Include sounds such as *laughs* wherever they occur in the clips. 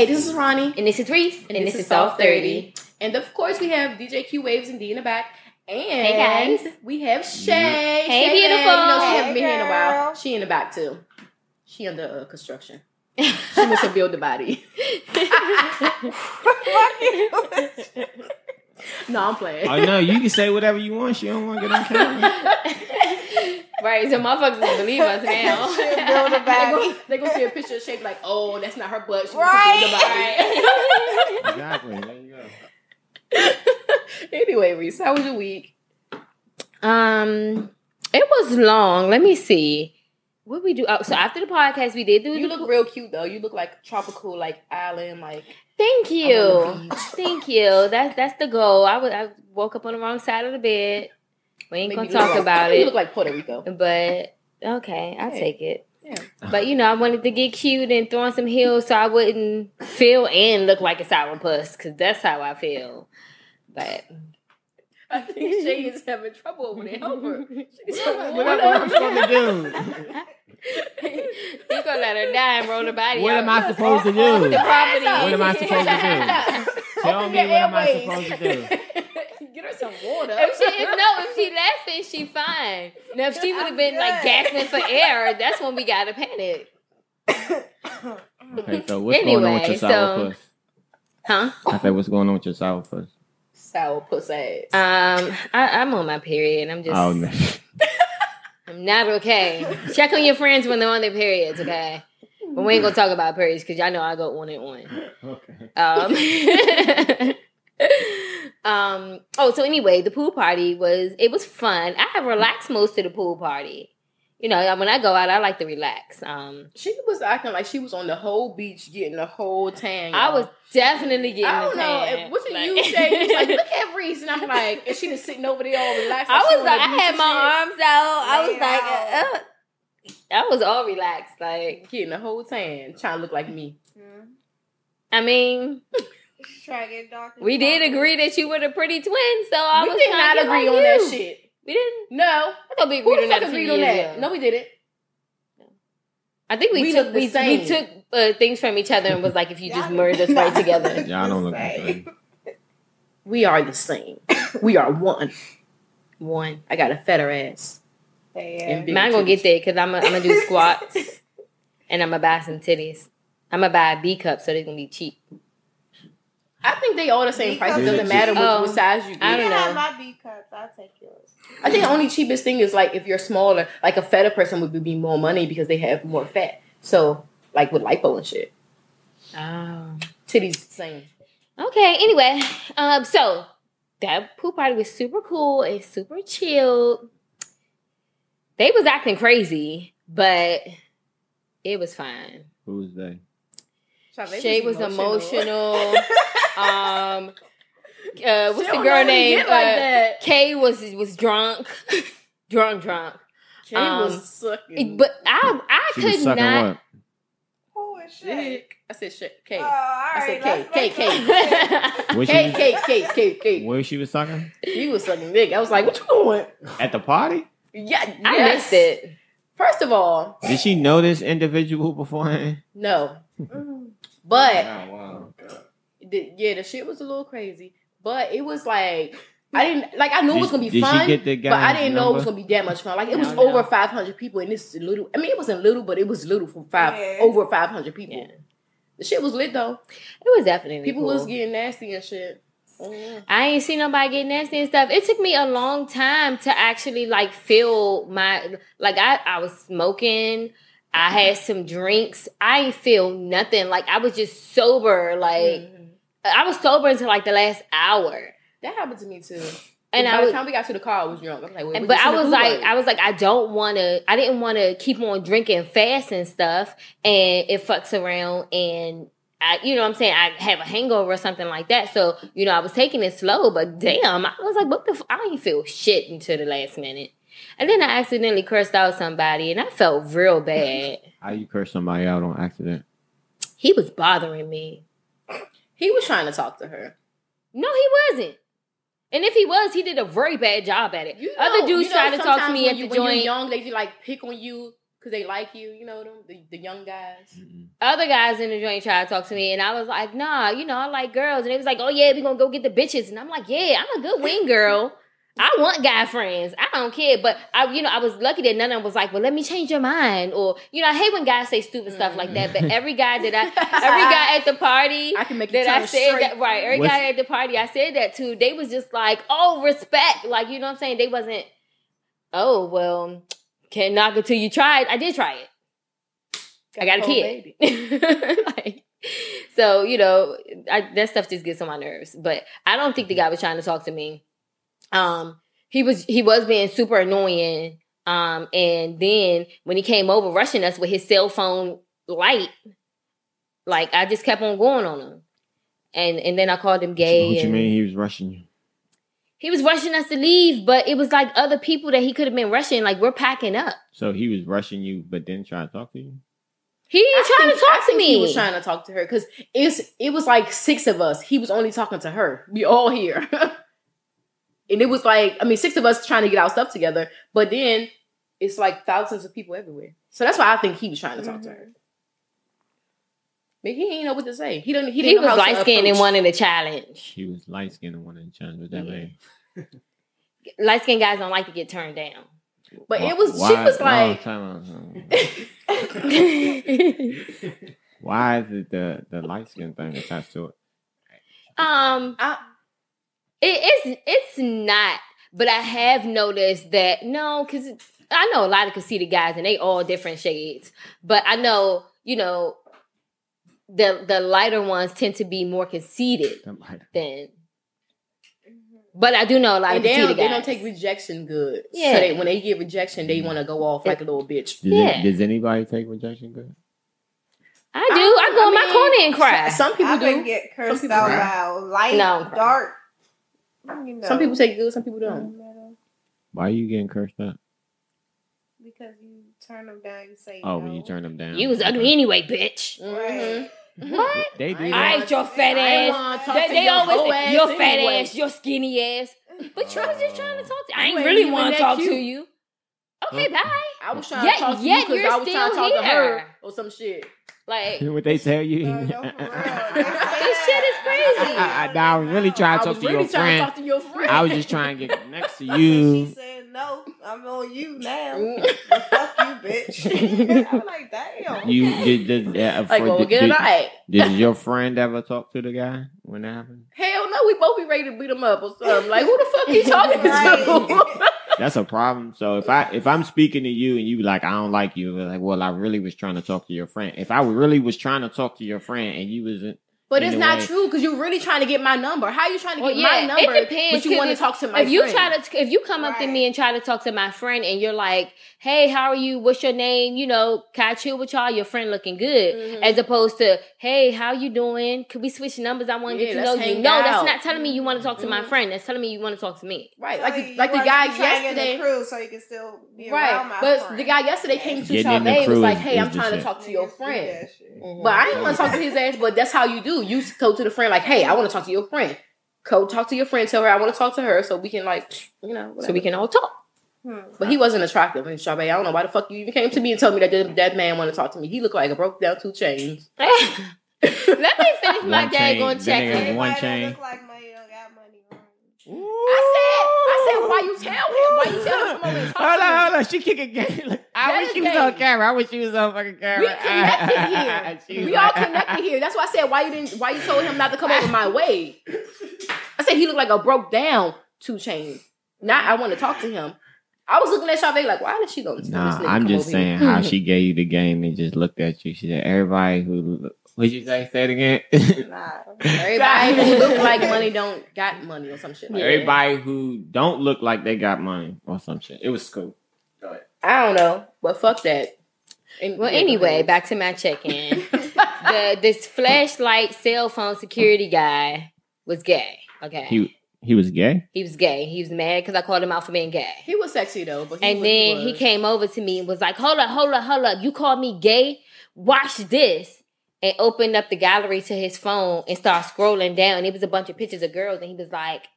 Hey, this is Ronnie. And this is Reese. And, this, is Soft 30. And of course, we have DJ Q Waves and D in the back. And Hey, guys. we have Shay. Hey, Shay, beautiful. You know, she Hey, hasn't been here in a while. She in the back too. She under uh, construction. *laughs* She wants to build the body. *laughs* *laughs* No, I'm playing. Oh no, you can say whatever you want. She don't want to get on camera. *laughs* right, so motherfuckers don't believe us now. *laughs* She'll build a They body. go, they go see a picture of shape like, oh, that's not her butt. She wants to build the body. exactly. There you go. *laughs* anyway, Reese, how was your week? Um, it was long. Let me see. What we do? Oh, so after the podcast, we did do. You look real cute though. You look like tropical, like island, like Thank you. on the beach. Thank you. That's that's the goal. I woke up on the wrong side of the bed. We ain't Make gonna talk like- about *laughs* it. You look like Puerto Rico. But okay, I'll Yeah. take it. Yeah. But you know, I wanted to get cute and throw on some heels so I wouldn't feel and look like a sourpuss because that's how I feel. But *laughs* I think *laughs* Shay is having trouble over there. Help her. She's so What, what am I supposed to do? you *laughs* gonna let her die and roll the body What out. am I supposed to Off the do? property. What am I supposed to do? Tell Open me your what am I supposed to do? Get her some water. If she if, no, if she laughing, she fine. Now if she would have been like gasping for air, that's when we gotta panic. Okay, so what's going on with your Anyway, so- sourpuss? Huh? I said, what's going on with your sourpuss? Sour puss ass. Um, I, I'm on my period. I'm just Oh, no. I'm not okay. Check on your friends when they're on their periods, okay? But we ain't gonna talk about periods because y'all know I go on and on. okay. Um, *laughs* um. Oh, so anyway, the pool party was it was fun. I have relaxed most of the pool party. You know, when I go out, I like to relax. Um, She was acting like she was on the whole beach getting the whole tan. I y'all. was definitely getting. I don't the know. tan. If, was Like- you, Shay? You like, look at Reese. And I'm like, and she just sitting over there all relaxed. I was like, I had my shit, arms out. I was Laid like, out. uh, I was all relaxed. Like, Getting the whole tan, trying to look like me. I mean, Try to get we did agree that you were the pretty twin, so I we was did not to agree like on that shit. We didn't. No. I thought we Who agreed the on fuck that. a few agreed on that? No, we didn't. I think we, We took the we, same. we took uh, things from each other and was like, if you just merge us right together. *laughs* Y'all don't look the same. We are the same. we are one. One. I got a fatter ass. Yeah. And Man, I'm gonna get there because I'm gonna I'm do *laughs* squats and I'm gonna buy some titties. I'm gonna buy a B cup so they're gonna be cheap. I think they all the same price. It doesn't matter what, Oh, what size you get. I I don't don't have know. my B cups. I'll take yours. I think the only cheapest thing is like if you're smaller, like a fatter person would be more money because they have more fat. So like with lipo and shit, Oh. titties same. Okay. Anyway, um, so that pool party was super cool and super chilled. They was acting crazy, but it was fine. Who was they? Shay was emotional. *laughs* um, uh, what's She the girl name? get like Uh, that. Kay was was drunk, *laughs* drunk, drunk. Kay um, was sucking. But I I She could sucking not. what? Who is she? I said shit. K. Oh, all right. said K, let's K, make K. it- *laughs* What she K, K, K, K, K. where she was sucking? He was sucking dick. I was like, what you doing? At the party? Yeah, I yes. missed it. First of all, Did she know this individual beforehand? no. Mm. But Oh, wow. the, yeah, the shit was a little crazy. But it was like I didn't like I knew it was gonna be fun. she get the guy? But I didn't know it was gonna be that much fun. Like it was No, no. over five hundred people, and this is little. I mean, it wasn't little, but it was little for five Yeah. over five hundred people. Yeah. The shit was lit though. It was definitely People cool. was getting nasty and shit. Mm. I ain't seen nobody get nasty and stuff. It took me a long time to actually like feel my like I I was smoking. I had some drinks. I ain't feel nothing. Like I was just sober. Like Mhm. I was sober until like the last hour. That happened to me too. And And I by was the time we got to the car, I was drunk. I was like, wait, but I was like. I was like, I don't want to. I didn't want to keep on drinking fast and stuff, and it fucks around, and I, you know, what I'm saying I have a hangover or something like that. So you know, I was taking it slow, but damn, I was like, what the? F-? I didn't feel shit until the last minute, and then I accidentally cursed out somebody, and I felt real bad. How you curse somebody out on accident? he was bothering me. He was trying to talk to her. No, he wasn't. And if he was, he did a very bad job at it. You Other dudes you know try to talk to me at you, the when joint. You're young, they like pick on you because they like you. You know them, the, the young guys. Mm-mm. Other guys in the joint tried to talk to me, and I was like, "Nah, you know, I like girls." And they was like, "Oh yeah, we gonna go get the bitches." And I'm like, "Yeah, I'm a good wing *laughs* girl. I want guy friends. I don't care." But I, you know, I was lucky that none of them was like, "Well, let me change your mind," or you know, I hate when guys say stupid stuff like that. But mm-hmm. every guy that I, *laughs* every guy at the party I can make you that I turn said straight. that right. Every What's- guy at the party I said that to, they was just like, "Oh, respect." Like you know what I'm saying? They wasn't. Oh well, can't knock it till you try it. I did try it. I got a whole kid. baby. *laughs* like, so you know, I, that stuff just gets on my nerves. But I don't think the guy was trying to talk to me. Um, he was he was being super annoying. Um, and then when he came over, rushing us with his cell phone light, like I just kept on going on him. And and then I called him gay. What you mean he was rushing you? He was rushing us to leave, but it was like other people that he could have been rushing. Like we're packing up. So he was rushing you, but then trying to talk to you. He didn't try think- to talk I to think me. He was trying to talk to her because it's it was like six of us. He was only talking to her. We all here, *laughs* and it was like I mean six of us trying to get our stuff together. But then it's like thousands of people everywhere. So that's why I think he was trying to talk to her. But he didn't know what to say. He didn't. He, he, didn't know was how to light skinned and approach. wanted a challenge. He was light skinned and wanted to challenge with that Yeah. man. *laughs* Light skinned guys don't like to get turned down. But Why- it was. She was like. time *laughs* out. *laughs* Why is it the the light skin thing attached to it? um, I, it is. It's not. But I have noticed that no, because I know a lot of conceited guys, and they all different shades. But I know, you know, the the lighter ones tend to be more conceited than. Mm-hmm. But I do know a lot and of they don't, they don't take rejection good. Yeah. So they, when they get rejection, they want to go off like a little bitch. Does, Yeah. it, does anybody take rejection good? I do. I, go in my corner and cry. Some people I've been do. get cursed out cry. loud, light, No. dark. You know. Some people take it good. Some people don't. Middle. Why are you getting cursed up? because you turn them down. You say Oh, no. when you turn them down. you was Okay. ugly anyway, bitch. Mhm. What? They do I that. Ain't ain't your fat I ass. They, they your always say, ass your fat anyway." ass, your skinny ass. But you was just trying to talk to I You ain't ain't really want to talk cute. to you. Okay, Huh? bye. I was trying Yet- to talk to yet you because you're I was trying to still talk to her or some shit. Like, *laughs* what they tell you? No, no, for real. They *laughs* say This shit is crazy. I, I, nah, I was really trying I to was talk to really your trying friend. to talk to your friend. I was just trying to get *laughs* next to you. She said no. I'm on you now. Fuck you, bitch. I'm like, damn. You did, did, uh, like, for- well, did, get it did, right. did your friend ever talk to the guy when that happened? Hell no, we both be ready to beat him up or something. Like, who the fuck he talking to? That's a problem. So if I if I'm speaking to you and you like I don't like you, like well I really was trying to talk to your friend. If I really was trying to talk to your friend and you wasn't, But it's not way. true because you're really trying to get my number. How are you trying to well, get yeah, my number? it depends. But you 'cause want to talk to my if you friend. try to, if you come up to me and try to talk to my friend, and you're like, "Hey, how are you? What's your name? You know, can I chill with y'all? Your friend looking good." Mhm. As opposed to, "Hey, how you doing? Could we switch numbers? I want to Yeah, get to know you." hang No, that's not telling me you want to talk to my Mhm. friend. That's telling me you want to talk to me. right, So like the, like the guy you trying to get in yesterday. the crew so you can still be Right, around my but friend. the guy yesterday came to Getting in the was like, "Hey, I'm trying to talk to your friend." that shit. But I didn't want to talk to his ass. But that's how you do. You go to the friend like, "Hey, I want to talk to your friend." Go talk to your friend. Tell her I want to talk to her, so we can like, you know, so we can all talk. Hmm. But he wasn't attractive in Chavez. I don't know why the fuck you even came to me and told me that that, that man wanted to talk to me. He looked like a broke down 2 Chainz. *laughs* Let me finish my One chain, daggone that check nigga- one chain. Look like money don't got money. Right? I said, I said, why you tell him? Why you tell him to come over and talk Hold to on, hold on. She kicking *laughs* game. Look, I That wish is she was on camera. I wish she was on fucking camera. We connected *laughs* here. She was we all *laughs* connected here. That's why I said why you didn't why you told him not to come over my way. I said he looked like a broke down two chain. Now I want to talk to him. I was looking at Chavez like, why did she go? Nah, I'm just saying how she gave you the game and just looked at you. She said, "Everybody who what'd you say? Say it again." Nah. Everybody who look like money don't got money or some shit. Like that. Everybody who don't look like they got money or some shit. It was cool. Go ahead. I don't know, but fuck that. And- Well, anyway, back to my check-in. *laughs* the this flashlight cell phone security guy was gay. Okay, he, He he was gay. He was gay. He was mad because I called him out for being gay. he was sexy though, but he And was- then he came over to me and was like, "Hold up, hold up, hold up! You called me gay? Watch this!" And opened up the gallery to his phone and started scrolling down. It was a bunch of pictures of girls, and he was like,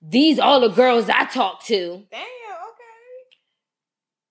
"These all the girls I talked to." Damn. Okay.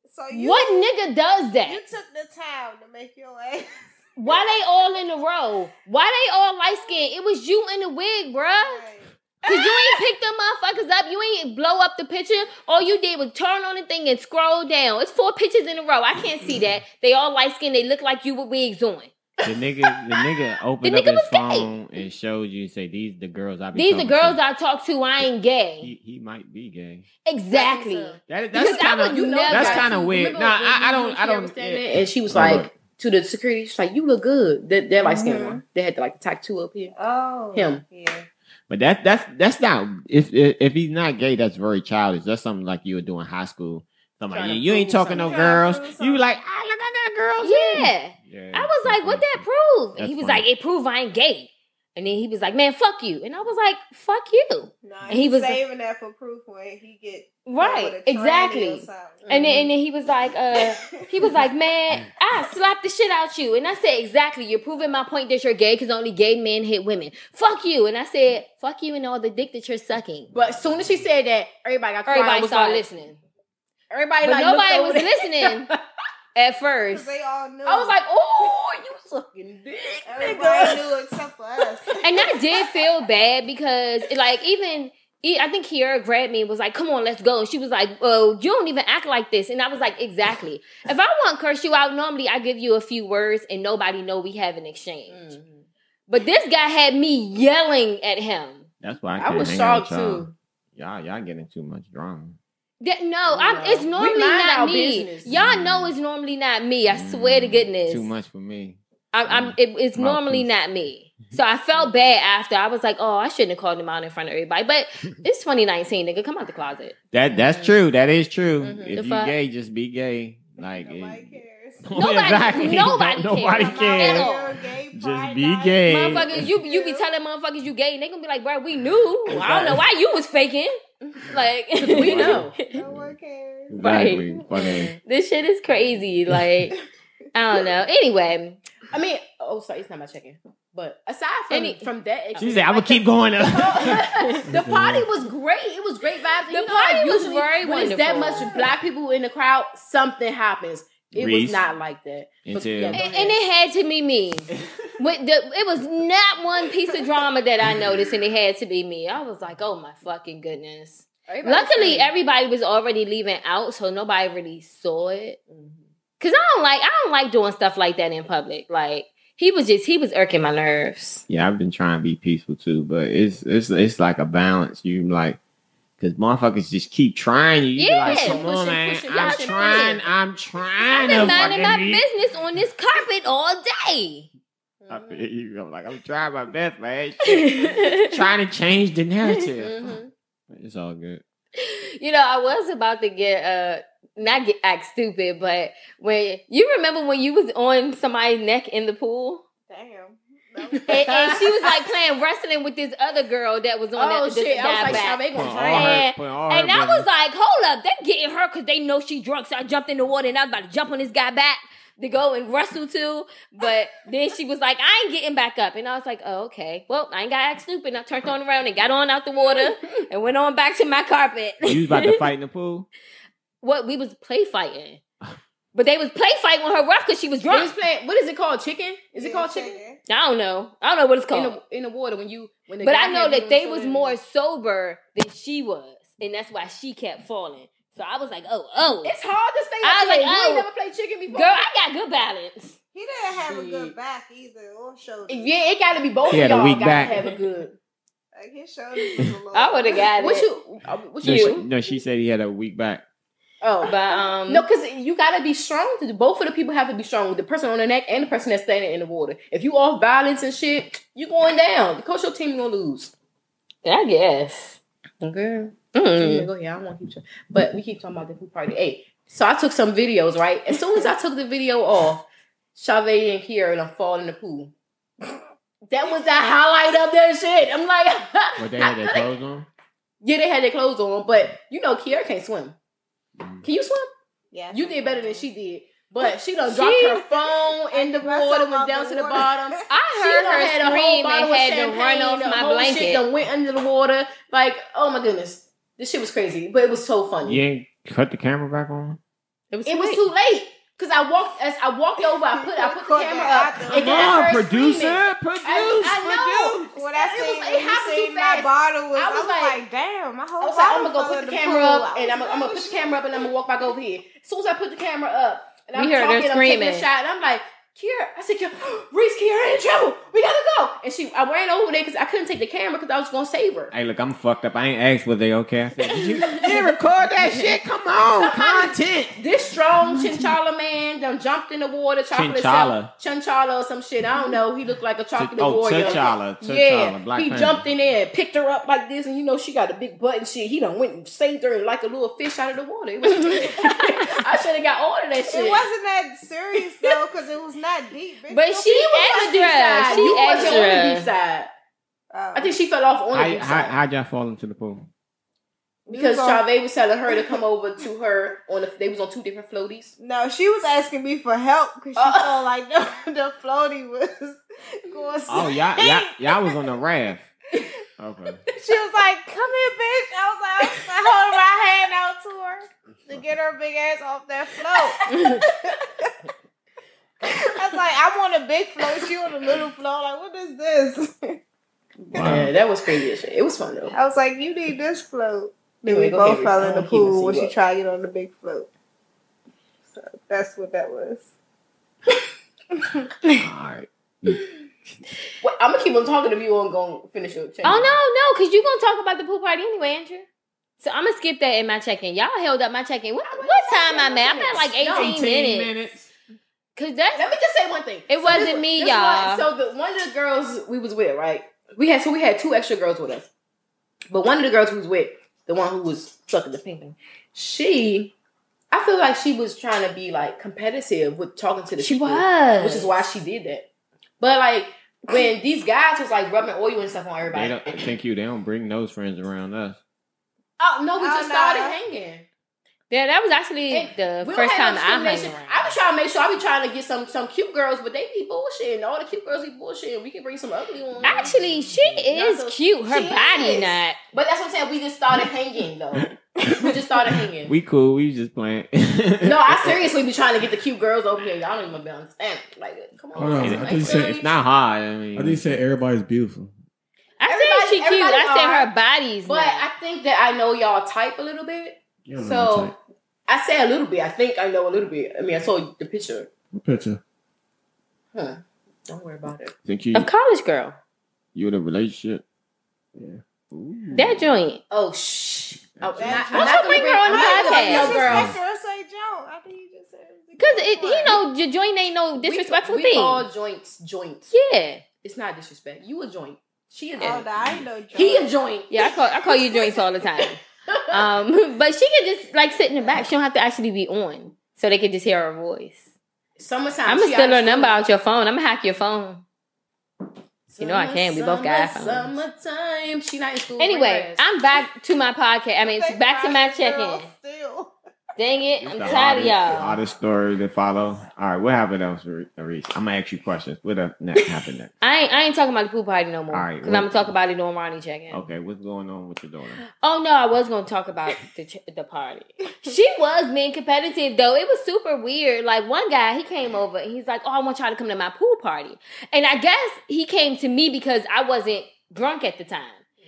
So you, what nigga does that? You took the time to make your ass. *laughs* Why they all in a row? Why they all light skinned? It was you in the wig, bruh. Right. Cause you ain't *laughs* pick them motherfuckers up. You ain't blow up the picture. All you did was turn on the thing and scroll down. It's four pictures in a row. I can't see *clears throat* that. They all light skinned. They look like you with wigs on. The nigga, the nigga *laughs* opened The up his was gay. phone and showed you. and Say these the girls I be. These the girls to." I talk to. I ain't gay. He, he might be gay. Exactly. That, that's kind of You know that's kind of weird. Remember Nah, I, I don't. and I don't. yeah. there And she was Oh, like look. to the security, she's like, "You look good." That that light skinned Mhm. one. They had the, like the tattoo up here. Oh, Him. Yeah. But that that's that's not if if if he's not gay, that's very childish. That's something like you were doing in high school. Somebody, Trying to you ain't talking no girls. Trying to prove You like, ah, look, I got girls. Yeah. Yeah, I was like, what that prove? And he was funny. like, it prove I ain't gay. And then he was like, man, fuck you. And I was like, fuck you. No, And he he was- was saving that for proof when he get Right. a tranny or Exactly. And then, and then he was like, uh, he was like, man, I slap the shit out you. And I said, exactly. You're proving my point that you're gay because only gay men hit women. Fuck you. And I said, fuck you and all the dick that you're sucking. But as soon as she said that, everybody got quiet. Everybody was started like, listening. Everybody But like nobody was over listening *laughs* at first. they all knew. I was like, "Oh, you sucking dick, everybody nigga." knew except for us. *laughs* And I did feel bad because, like, even I think Kiara grabbed me and was like, "Come on, let's go." And she was like, "Oh, you don't even act like this." And I was like, "Exactly. if I want to curse you out, normally I give you a few words and nobody know we have an exchange. Mhm. But this guy had me yelling at him. That's why I, I can't was hang shocked too. Y'all, y'all getting too much drama. That no, I'm, No. it's We normally mind not our me. business. Y'all know it's normally not me. I swear to Mm, goodness. Too much for me. I'm, I'm it, it's Mouthpiece. normally not me. So I felt bad after. I was like, oh, I shouldn't have called him out in front of everybody. But *laughs* it's 2019, nigga. Come out the closet. That that's true. That is true. Mhm. If The you fuck? gay, just be gay. Like Nobody it- cares. *laughs* Nobody- exactly. nobody nobody cares. cares. At all. You're a gay Just be gay. Motherfuckers, you you be telling motherfuckers you gay, and they gonna be like, bro, we knew. I don't know why you was faking. *laughs* Like *laughs* we know. No one cares. *laughs* Exactly. Right. Fucking- this shit is crazy. Like I don't know. Anyway, I mean, oh, sorry, it's not my chicken. But aside from Any- from that, She said, "I'm gonna keep going." the, the party was great. It was great vibes. The You know, party like, was usually very when it's that much black people in the crowd, something happens. It Reese. was not like that. But, Until- yeah, and, and it had to be me. *laughs* With the, it was not one piece of drama that I noticed, and it had to be me. I was like, oh my fucking goodness. Everybody Luckily, said- everybody was already leaving out, so nobody really saw it. Cause I don't like I don't like doing stuff like that in public. Like he was just he was irking my nerves. Yeah, I've been trying to be peaceful too, but it's it's it's like a balance. You like, cause motherfuckers just keep trying you. You be like, Yeah. come on, Pushing, man. pushing, I'm pushing, trying. pushing. I'm I've trying been to minding my fucking be. business on this carpet all day. I feel you. I'm like, I'm trying my best, man. *laughs* Trying to change the narrative. Mhm. It's all good. you know, I was about to get uh not get act stupid, but when you remember when you was on somebody's neck in the pool? Damn. *laughs* And, and she was like playing wrestling with this other girl that was on Oh that this shit! I guy was like, back. "Shall they gonna all her- And- And I was like, hold up, they're getting her because they know she drunk. So I jumped in the water and I was about to jump on this guy back to go and wrestle too. But then she was like, I ain't getting back up. And I was like, oh, okay. Well, I ain't got to act stupid. And I turned on around and got on out the water *laughs* and went on back to my carpet. you was about to *laughs* fight in the pool. what? We was play fighting. But they was play fighting with her rough because she was They was drunk. playing. What is it called? Chicken? Is it called chicken? I don't know. I don't know what it's In called. the in the water when you when the But I know that they was shoulder. more sober than she was. And that's why she kept falling. So I was like, oh, oh. It's hard to stay I was like, there. You oh. ain't never played chicken before. Girl, I got good balance. He didn't have a good back either or shoulders. yeah, it got to be both He of had a y'all. weak Gotta back. have a good. *laughs* Like his shoulders was a *laughs* little. I would've got What you? uh, What No, you? she, no, she said he had a weak back. Oh, But um No, because you gotta be strong. Both of the people have to be strong. With the person on the neck and the person that's standing in the water. If you off balance and shit, you going down. The coach your team gonna lose. I guess. Okay. Mm. Go ahead. I don't want to keep. Tra- but we keep talking about the pool party. Hey, so I took some videos. Right as soon as I took the video off, Chavez and Kiera and I fall in the pool. *laughs* That was the highlight of their shit. I'm like, *laughs* What they had their *laughs* clothes on? yeah, they had their clothes on, but you know, Kiera can't swim. Mm. Can you swim? Yeah, You did better than she did. But she done *laughs* She- dropped her phone in the water, up went down the to the water. bottom. *laughs* I heard done her had a whole scream bottle and of had to champagne, run off my whole Shit blanket. done went under the water. Like, oh my goodness. This shit was crazy, but it was so funny. You ain't cut the camera back on. It was, It was too late. Cause I walked as I walked over, I put I put the camera up, and Come I on, heard producer, screaming. produce, I know. produce. When I It was- seen, it when you happened too seen my fast. bottle was, I I was was, like- like, damn, my whole I was like, I'm gonna go put the the camera pool. up, and I'm, I'm gonna put the camera up, and I'm gonna walk back over here. As soon as I put the camera up, and I'm We heard her talking, I'm taking screaming. a shot, and I'm like, Kiara, I said, Kiara, *gasps* Reese, Kiara in trouble. We gotta go. And she, I ran over there because I couldn't take the camera because I was gonna save her. Hey, look, I'm fucked up. I ain't asked were they okay. I said, did you, *laughs* you didn't record that shit? Come on, *laughs* content. This strong Chinchilla man done jumped in the water, chocolate Chinchilla. Chinchilla or some shit. I don't know. He looked like a chocolate oh, warrior. T'Challa, T'Challa, yeah, Black he Panther. jumped in there and picked her up like this, and you know she got a big butt and shit. He done went and saved her like a little fish out of the water. It was, *laughs* I should have got all of that shit. It wasn't that serious though, because it was not deep. bitch. But Don't she people was extra. deep side. She you wasn't on the deep side. Oh. I think she fell off on the How, deep how, side how'd y'all fall into the pool? because You was telling her to come over to her on. The, they was on two different floaties. No, she was asking me for help because she Oh. felt like the, *laughs* the floaty was *laughs* going. Oh, y'all, y'all, y'all was on the raft. Okay. *laughs* She was like, "Come here, bitch." I was like, I was holding my hand out to her to get her big ass off that float. I was like, "I'm on a big float. She on a little float. Like, what is this?" Wow. Yeah, that was crazy shit. It was fun though. I was like, "You need this float." Then we both fell Rick. in the I don't keep pool when she tried to get on the big float. So that's what that was. *laughs* All right. Wait, I'm gonna keep on talking if you want to go finish your check. Oh no, no, because you're gonna talk about the pool party anyway, Andrew. So I'm gonna skip that in my check-in. Y'all held up my check-in. What, what time I'm at? I'm at like 18, minutes. Cause that's Let me just say one thing. It wasn't me, y'all. One, so the one of the girls we was with, right? We had so we had two extra girls with us, but one of the girls we was with, the one who was sucking the pink thing, she, I feel like she was trying to be like competitive with talking to the she people, was, which is why she did that. But like when these guys was like rubbing oil and stuff on They everybody, don't thank you. They don't bring those friends around us. oh no, we Oh, just no. started hanging. Yeah, that was actually And the first time no I hung around. I be trying to make sure I be trying to get some some cute girls, but they be bullshitting. All the cute girls be bullshitting. We can bring some ugly ones. Actually, she is so- cute. Her body is. not. But that's what I'm saying. We just started hanging though. we just started hanging. *laughs* We cool. We just playing. no, I *laughs* seriously be trying to get the cute girls over here. Y'all don't even be understanding. Like, come on. Hold on. I Like, think you said- It's not hard. I mean, I think you said everybody's beautiful. I Everybody- said she cute. I said her body's But not. I think that I know y'all type a little bit. You don't know my So. I say a little bit. I think I know a little bit. I mean, I saw the picture. What picture? Huh. Don't worry about it. think you of college girl. you in a relationship. Yeah. Ooh. That joint. Oh shh. Oh, That- I'm Why not don't bring bring her on I'm the not gonna bring podcast? no girls. Disrespect her, say Joe. I think you just said. it Cause good it, you know, your joint ain't no disrespectful we, we thing. call joints joints. yeah, It's not disrespect. You a joint. She a Oh, joint. no, I ain't no Joe. he a joint. yeah. I call I call you *laughs* joints all the time. Um, *laughs* but she can just like sit in the back. She don't have to actually be on, so they can just hear her voice. Summertime. I'm gonna steal her number out your phone. I'm gonna hack your phone. You know I can. We both got Summer, iPhones. Summertime. She not in school. Anyway, Bring her ass. I'm back to my podcast. I mean, back to my crying check-in. Still. Dang it, I'm tired of y'all. All the story to follow. All right, what happened else, Reese? I'm gonna ask you questions. What up next happened next? I ain't, I ain't talking about the pool party no more. All right, Because I'm gonna talk about it on Ronnie check-in. Okay, what's going on with your daughter? Oh no, I was gonna talk about the ch- the party. She was being competitive though. It was super weird. Like one guy, he came over and he's like, "Oh, I want y'all to come to my pool party." And I guess he came to me because I wasn't drunk at the time,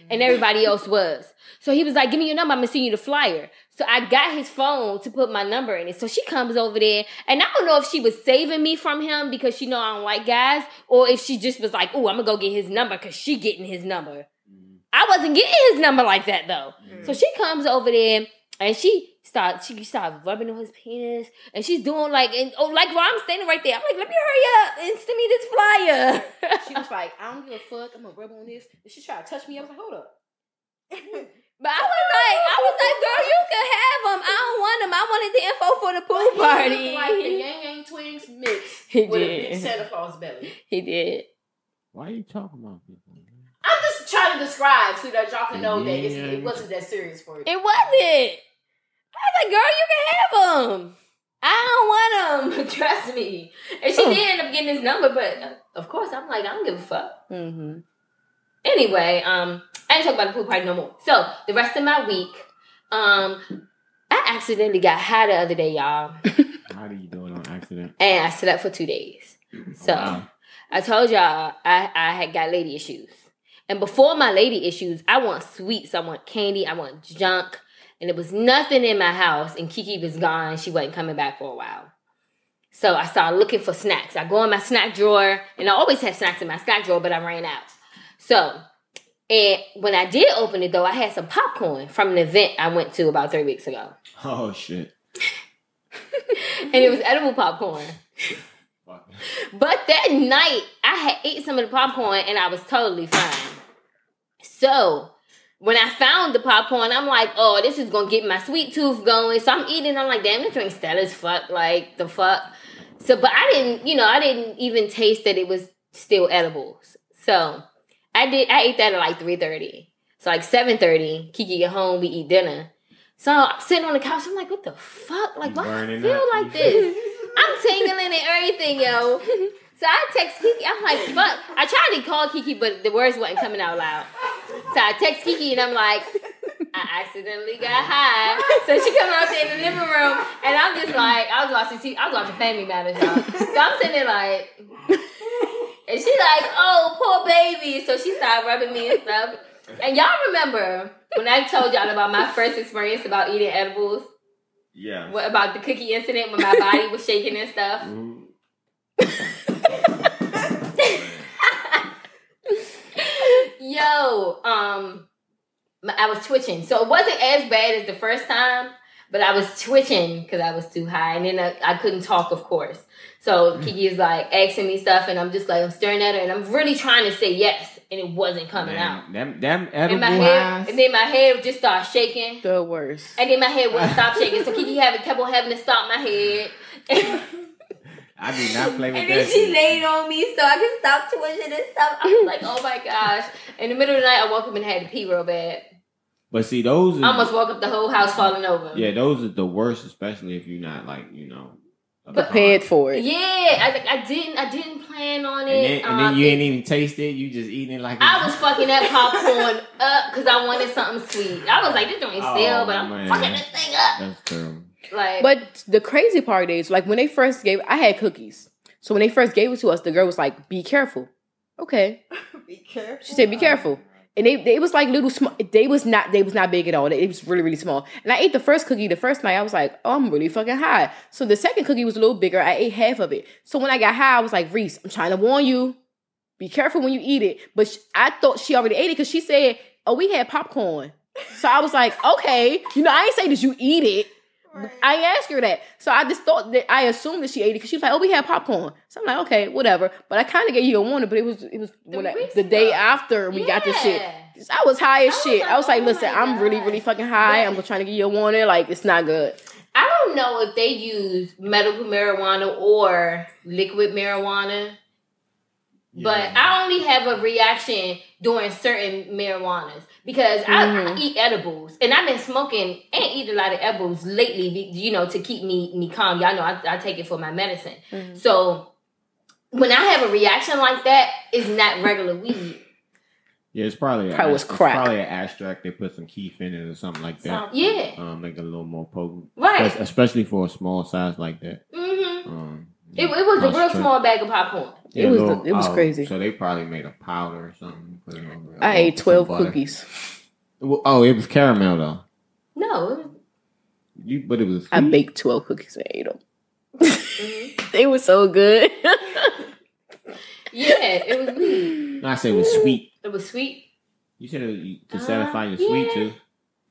and mm-hmm. everybody else was. So he was like, "Give me your number. I'm gonna send you the flyer." So I got his phone to put my number in it. So she comes over there, and I don't know if she was saving me from him because she know I don't like guys, or if she just was like, "Oh, I'm gonna go get his number" because she getting his number. Mm-hmm. I wasn't getting his number like that though. Mm-hmm. So she comes over there and she starts she starts rubbing on his penis and she's doing like and oh like while I'm standing right there, I'm like, let me hurry up and send me this flyer. She was like, I don't give a fuck. I'm gonna rub on this. And she tried to touch me. I was like, hold up. *laughs* but I was like, I was like, girl, you can have them. I don't want them. I wanted the info for the pool He party. looked like the Ying Yang twins mixed He with a did. big Santa Claus belly. he did. Why are you talking about people? I'm just trying to describe so that y'all can know that it's, it wasn't that serious for you. It wasn't. I was like, girl, you can have them. I don't want them. *laughs* Trust me. And she Oh. did end up getting his number, but uh, of course, I'm like, I don't give a fuck. Mm-hmm. Anyway, um, I didn't talk about the pool party no more. So the rest of my week, um, I accidentally got high the other day, y'all, *laughs* How do you do it on accident? and I slept for two days. So Wow. I told y'all I, I had got lady issues. And before my lady issues, I want sweets, I want candy, I want junk. And there was nothing in my house, and Kiki was gone. She wasn't coming back for a while. So I started looking for snacks. I go in my snack drawer, and I always have snacks in my snack drawer, but I ran out. So, and when I did open it, though, I had some popcorn from an event I went to about three weeks ago. Oh shit. *laughs* And it was edible popcorn. But that night, I had ate some of the popcorn and I was totally fine. So when I found the popcorn, I'm like, oh, this is gonna get my sweet tooth going. So I'm eating. I'm like, damn, this drink stale as fuck. Like the fuck. So, but I didn't, you know, I didn't even taste that it was still edibles. So I did. I ate that at like three thirty. So like seven thirty, Kiki get home, we eat dinner. So I'm sitting on the couch. I'm like, what the fuck? Like, why I feel up. like this? I'm tingling and everything, yo. So I text Kiki. I'm like, fuck. I tried to call Kiki, but the words wasn't coming out loud. So I text Kiki and I'm like, I accidentally got high. So she come out there in the living room and I'm just like, I was watching TV, I was watching Family Matters, y'all. So I'm sitting there like, and she like, oh, poor baby. So she started rubbing me and stuff. And y'all remember when I told y'all about my first experience about eating edibles? Yeah. What about the cookie incident when my body was shaking and stuff? Mhm. *laughs* Yo, um, I was twitching, so it wasn't as bad as the first time, but I was twitching because I was too high, and then I, I couldn't talk, of course. So mm. Kiki is like asking me stuff, and I'm just like I'm staring at her, and I'm really trying to say yes, and it wasn't coming out. Man, them them And my head, and then my head just started shaking, The worst. and then my head wouldn't *laughs* stop shaking. So Kiki had kept on having to stop my head. I do not *laughs* play with And that. then she shit. laid on me so I could stop twitching and stuff. I was like, oh my gosh. In the middle of the night, I woke up and had to pee real bad. But see, those are I almost woke up the whole house falling over. yeah, those are the worst, especially if you're not like you know Prepared for it. Yeah, I, I didn't I didn't plan on it. And then, and then Um, you it- ain't even taste it. You just eating it like I was fucking that popcorn up because I wanted something sweet. I was like, this joint Oh, stale, but I'm man. fucking this thing up. That's terrible. Like, But the crazy part is, like when they first gave, I had cookies. So when they first gave it to us, the girl was like, "Be careful." Okay, *laughs* Be careful. she said, "Be careful." And they, they was like little small. They was not. They was not big at all. It was really, really small. And I ate the first cookie the first night. I was like, "Oh, I'm really fucking high." So the second cookie was a little bigger. I ate half of it. So when I got high, I was like, "Reese, I'm trying to warn you. Be careful when you eat it." But sh- I thought she already ate it because she said, "Oh, we had popcorn." So I was like, "Okay, you know, I ain't say that you eat it." Right. I asked her that. So I just thought that I assumed that she ate it because she was like, "Oh, we had popcorn." So I'm like, "Okay, whatever." But I kind of gave you a warning, but it was it was when I, the day after we got this shit. I was high as I shit. like, I was like, oh "Listen, I'm really God. really fucking high. I'm trying to give you a warning. Like it's not good." I don't know if they use medical marijuana or liquid marijuana. But I only have a reaction during certain marijuanas because I, I eat edibles and I've been smoking and eat a lot of edibles lately. You know, to keep me me calm. Y'all know I, I take it for my medicine. Mhm. So when I have a reaction like that, it's not regular weed. Yeah, it's probably a, Probably was it's crack. probably an abstract. They put some kief in it or something like that. Yeah, Um, make it a little more potent, right. Especially for a small size like that. hmm Um, It, it was a real concentrate. small bag of popcorn. It was the- it was crazy. So they probably made a powder or something. Put it over. I ate twelve cookies. Well, Oh, it was caramel though. No, it was, You, but it was. I baked twelve cookies and ate them. mhm. *laughs* they were so good. *laughs* yeah, it was weed. No, I said it was sweet. It was sweet. You said it was to Uh, satisfy your sweet yeah. tooth.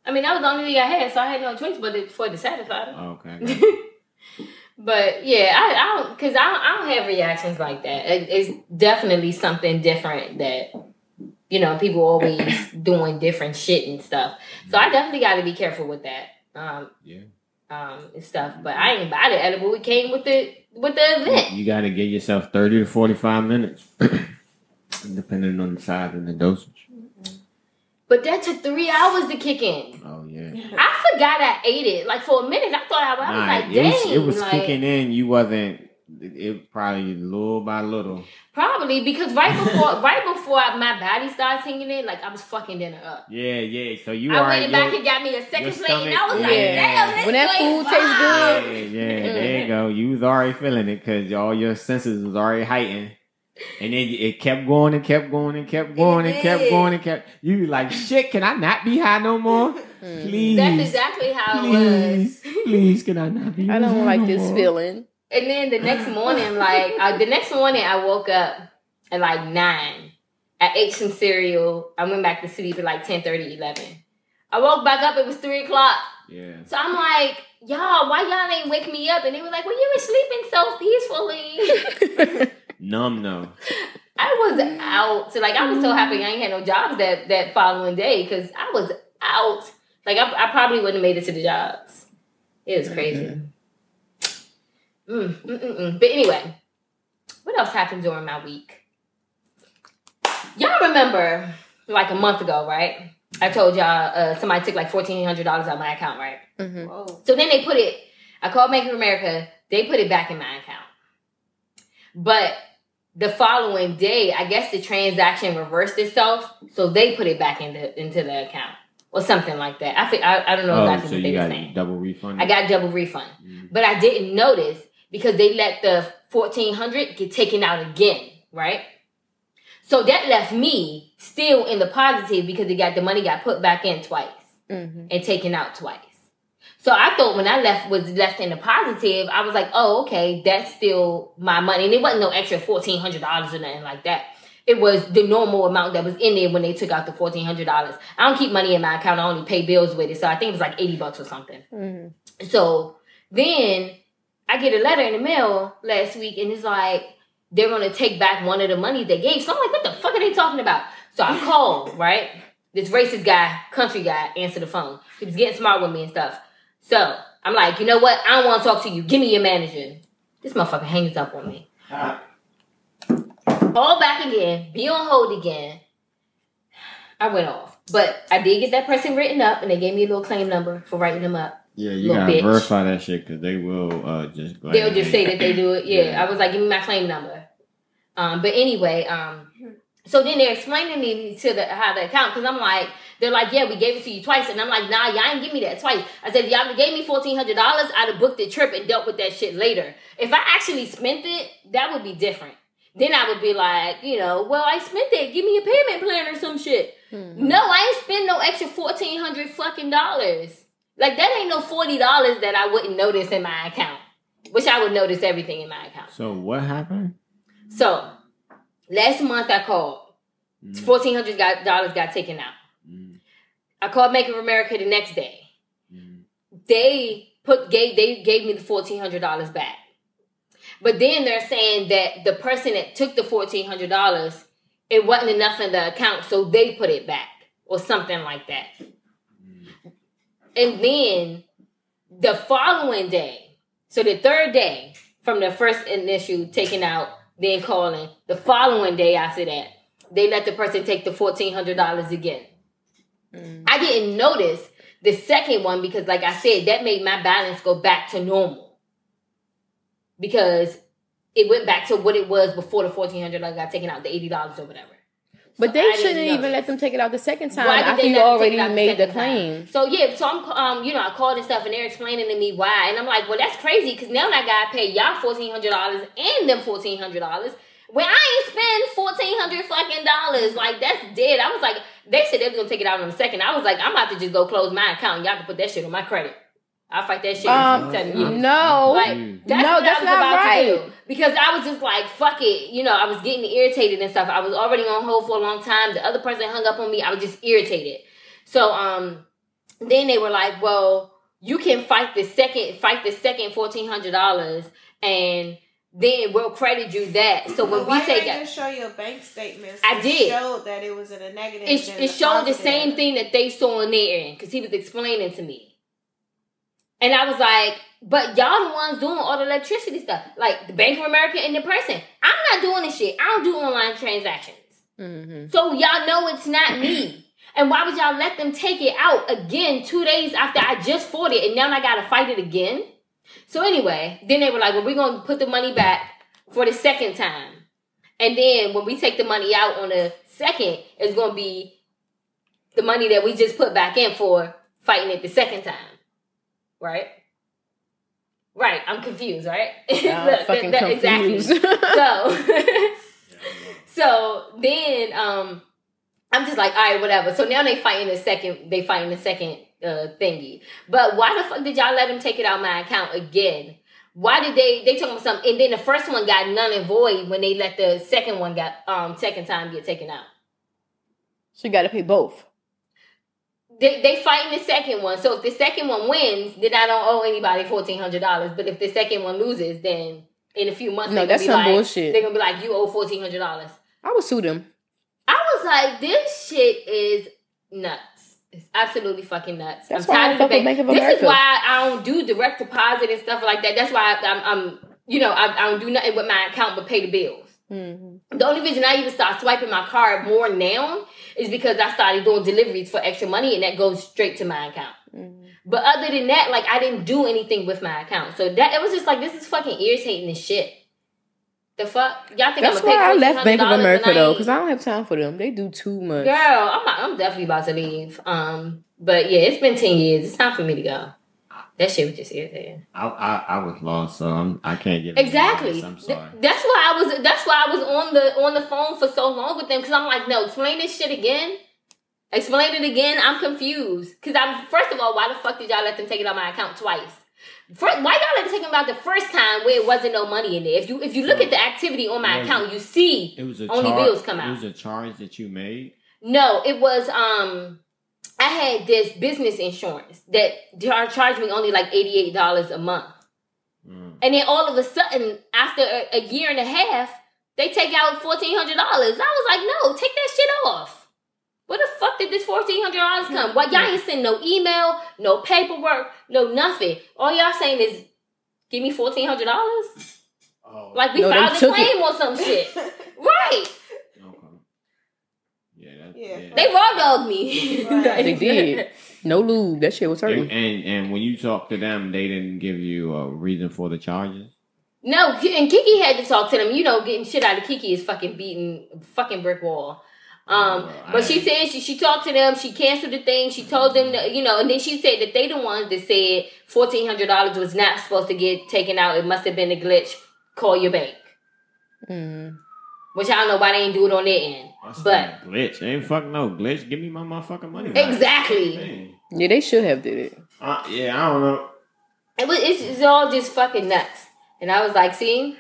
I mean, that was the only thing I had, so I had no choice but it, for it to satisfy them. Oh, okay. *laughs* I got you. but yeah, I, I don't because I don't, I don't have reactions like that. It, it's definitely something different that you know people always *coughs* doing different shit and stuff. So I definitely got to be careful with that. Um, Yeah. um, and stuff. But I ain't buy the edible. It came with the with the event. You got to give yourself thirty to forty-five minutes, *coughs* depending on the size and the dosage. But that took three hours to kick in. Oh yeah. I forgot I ate it. Like for a minute, I thought I, I was Nah, like, it dang, was, it was like, kicking in. You wasn't it probably little by little. Probably because right before *laughs* right before my body started singing it, like I was fucking dinner up. Yeah, yeah. So you I already went back and got me a second your plate, and I was stomach- like, Yeah. "Damn, this When that joint food tastes good. Yeah, yeah, there you go. You was already feeling it because all your senses was already heightened. And then it kept going and kept going and kept going and kept did. going and kept. You be like, shit, can I not be high no more? *laughs* Mm. Please. That's exactly how it please, was. *laughs* please, can I not be I high don't like no this more? feeling. And then the next *laughs* morning, like uh, the next morning, I woke up at like nine. I ate some cereal. I went back to sleep at like 10, 11. I woke back up. It was three o'clock. Yeah. So I'm like, y'all, why y'all ain't wake me up? And they were like, well, you were sleeping so peacefully. Numb though. I was out. So like, I was so happy I ain't had no jobs that that following day because I was out. Like, I, I probably wouldn't have made it to the jobs. It was crazy. Mm, mm, mm, mm. But anyway, what else happened during my week? Y'all remember, like a month ago, right? I told y'all uh, somebody took like fourteen hundred dollars out of my account, right? Mhm. Whoa. So then they put it. I called Bank of America. They put it back in my account. But the following day, I guess the transaction reversed itself, so they put it back into into the account or something like that. I think I, I don't know Oh, exactly so what you they were got saying. double refund? I got double refund, Mm. but I didn't notice because they let the fourteen hundred get taken out again, right? So that left me still in the positive because they got the money got put back in twice Mhm. and taken out twice. So I thought when I left was left in the positive, I was like, oh, okay, that's still my money. And it wasn't no extra fourteen hundred dollars or nothing like that. It was the normal amount that was in there when they took out the fourteen hundred dollars. I don't keep money in my account, I only pay bills with it. So I think it was like eighty bucks or something. Mhm. So then I get a letter in the mail last week and it's like they're gonna take back one of the money they gave. So I'm like, what the fuck are they talking about? So I called, right? This racist guy, country guy, answered the phone. He was getting smart with me and stuff. So I'm like, you know what? I don't want to talk to you. Give me your manager. This motherfucker hangs up on me. *laughs* Call back again. Be on hold again. I went off. But I did get that person written up and they gave me a little claim number for writing them up. Yeah, you gotta bitch. verify that shit because they will uh, just go They'll just say that they do it. *laughs* Yeah. Yeah. I was like, give me my claim number. Um, but anyway, um, so then they're explaining me to the how the account because I'm like, they're like, yeah, we gave it to you twice, and I'm like, nah, y'all ain't give me that twice. I said, if y'all gave me fourteen hundred dollars, I'd have booked the trip and dealt with that shit later. If I actually spent it, that would be different. Then I would be like, you know, well, I spent it. Give me a payment plan or some shit. Mhm. No, I ain't spend no extra fourteen hundred fucking dollars. Like that ain't no forty dollars that I wouldn't notice in my account. which I would notice everything in my account. So what happened? So last month I called. Mm, Fourteen hundred dollars got taken out. I called Bank of America the next day. mm. They put gave they gave me the fourteen hundred dollars back. But then they're saying that the person that took the fourteen hundred dollars, it wasn't enough in the account, so they put it back or something like that. And then the following day, so the third day from the first initial taking out, then calling, the following day after that, they let the person take the fourteen hundred dollars again. Mm. I didn't notice the second one because, like I said, that made my balance go back to normal because it went back to what it was before the fourteen hundred dollars got taken out, the eighty dollars or whatever. But So they I shouldn't even notice. let them take it out the second time Why did after they you already made the second time? claim. So yeah, so I'm um you know I called and stuff and they're explaining to me why and I'm like, well that's crazy because now I gotta pay y'all fourteen hundred dollars and them fourteen hundred dollars when I ain't spend fourteen hundred fucking dollars. Like that's dead. I was like, they said they was gonna take it out in a second. I was like, I'm about to just go close my account and y'all can put that shit on my credit. I'll fight that shit. Um, I'm. No, Like Mm. that's No, what that's I was not about right. to do because I was just like, fuck it. You know, I was getting irritated and stuff. I was already on hold for a long time. The other person hung up on me. I was just irritated. So um, then they were like, well, you can fight the second, fight the second fourteen hundred dollars, and then we'll credit you that. So when But why we take you it. just show your bank statements? I It did. Showed that it was in a negative. It, it showed the same thing that they saw in their end because he was explaining to me. And I was like, but y'all the ones doing all the electricity stuff. Like the Bank of America and the person. I'm not doing this shit. I don't do online transactions. hmm So y'all know it's not me. And why would y'all let them take it out again two days after I just fought it and now I gotta fight it again? So anyway, then they were like, "Well, we're gonna put the money back for the second time, and then when we take the money out on the second, it's gonna be the money that we just put back in for fighting it the second time, right?" Right, I'm confused, right? *laughs* I'm Look, fucking that- that- exactly. confused. *laughs* So, *laughs* so then um, I'm just like, all right, whatever. So now they fighting the second. They fighting the second uh, thingy. But why the fuck did y'all let them take it out my account again? Why did they? They told me something, and then the first one got none and void when they let the second one got um second time get taken out. she got to pay both. They they fighting the second one. So if the second one wins, then I don't owe anybody fourteen hundred dollars. But if the second one loses, then in a few months, No, they that's gonna be some like, bullshit. They're gonna be like, you owe fourteen hundred dollars. I would sue them. I was like, this shit is nuts. It's absolutely fucking nuts. That's I'm tired of the bank. Bank of This is why I don't do direct deposit and stuff like that. That's why I, I'm, I'm, you know, I, I don't do nothing with my account but pay the bills. Mm-hmm. The only reason I even start swiping my card more now is because I started doing deliveries for extra money and that goes straight to my account. Mm-hmm. But other than that, like I didn't do anything with my account. So that it was just like this is fucking irritating as shit. The fuck? Y'all think That's I'm gonna why I left Bank of America when though, because I don't have time for them. They do too much. Girl, I'm I'm definitely about to leave. Um, but yeah, it's been ten years. It's time for me to go. That shit was just irritating. I, I I was lost, so I'm I can't get any Exactly. I'm Th- sorry. that's why I was. That's why I was on the on the phone for so long with them because I'm like, no, explain this shit again. Explain it again. I'm confused because I'm first of all, why the fuck did y'all let them take it on my account twice? First, why y'all let them about the first time where it wasn't no money in there? If you if you look at the activity on my Was- account, you see It was a Only char- bills come out. It was a charge that you made. No, it was um I had this business insurance that char- charged me only like $88 a month. Mm. And then all of a sudden, after a, a year and a half, they take out $1,400. I was like, no, take that shit off. Where the fuck did this $1,400 come? Why y'all ain't send no email, no paperwork, no nothing. All y'all saying is, give me $1,400? Oh, Like we No, filed a claim it. or some shit. *laughs* Right. okay. Yeah, that, Yeah. yeah. They raw dogged me. Right. *laughs* They did. No lube. That shit was And, hurting. and and when you talk to them, they didn't give you a reason for the charges. No, and Kiki had to talk to them. You know, getting shit out of Kiki is fucking beating fucking brick wall. Um, Well, but she I- said she, she talked to them. She canceled the thing. She told them, that, you know, and then she said that they the ones that said fourteen hundred dollars was not supposed to get taken out. It must have been a glitch. Call your bank. Mm. Which I don't know why they ain't do it on their end. That's But glitch. Ain't fuck no glitch. Give me my motherfucking money. back. exactly, Hey. Yeah, they should have did it. Uh, yeah, I don't know. it was it's, it's all just fucking nuts. And I was like, see,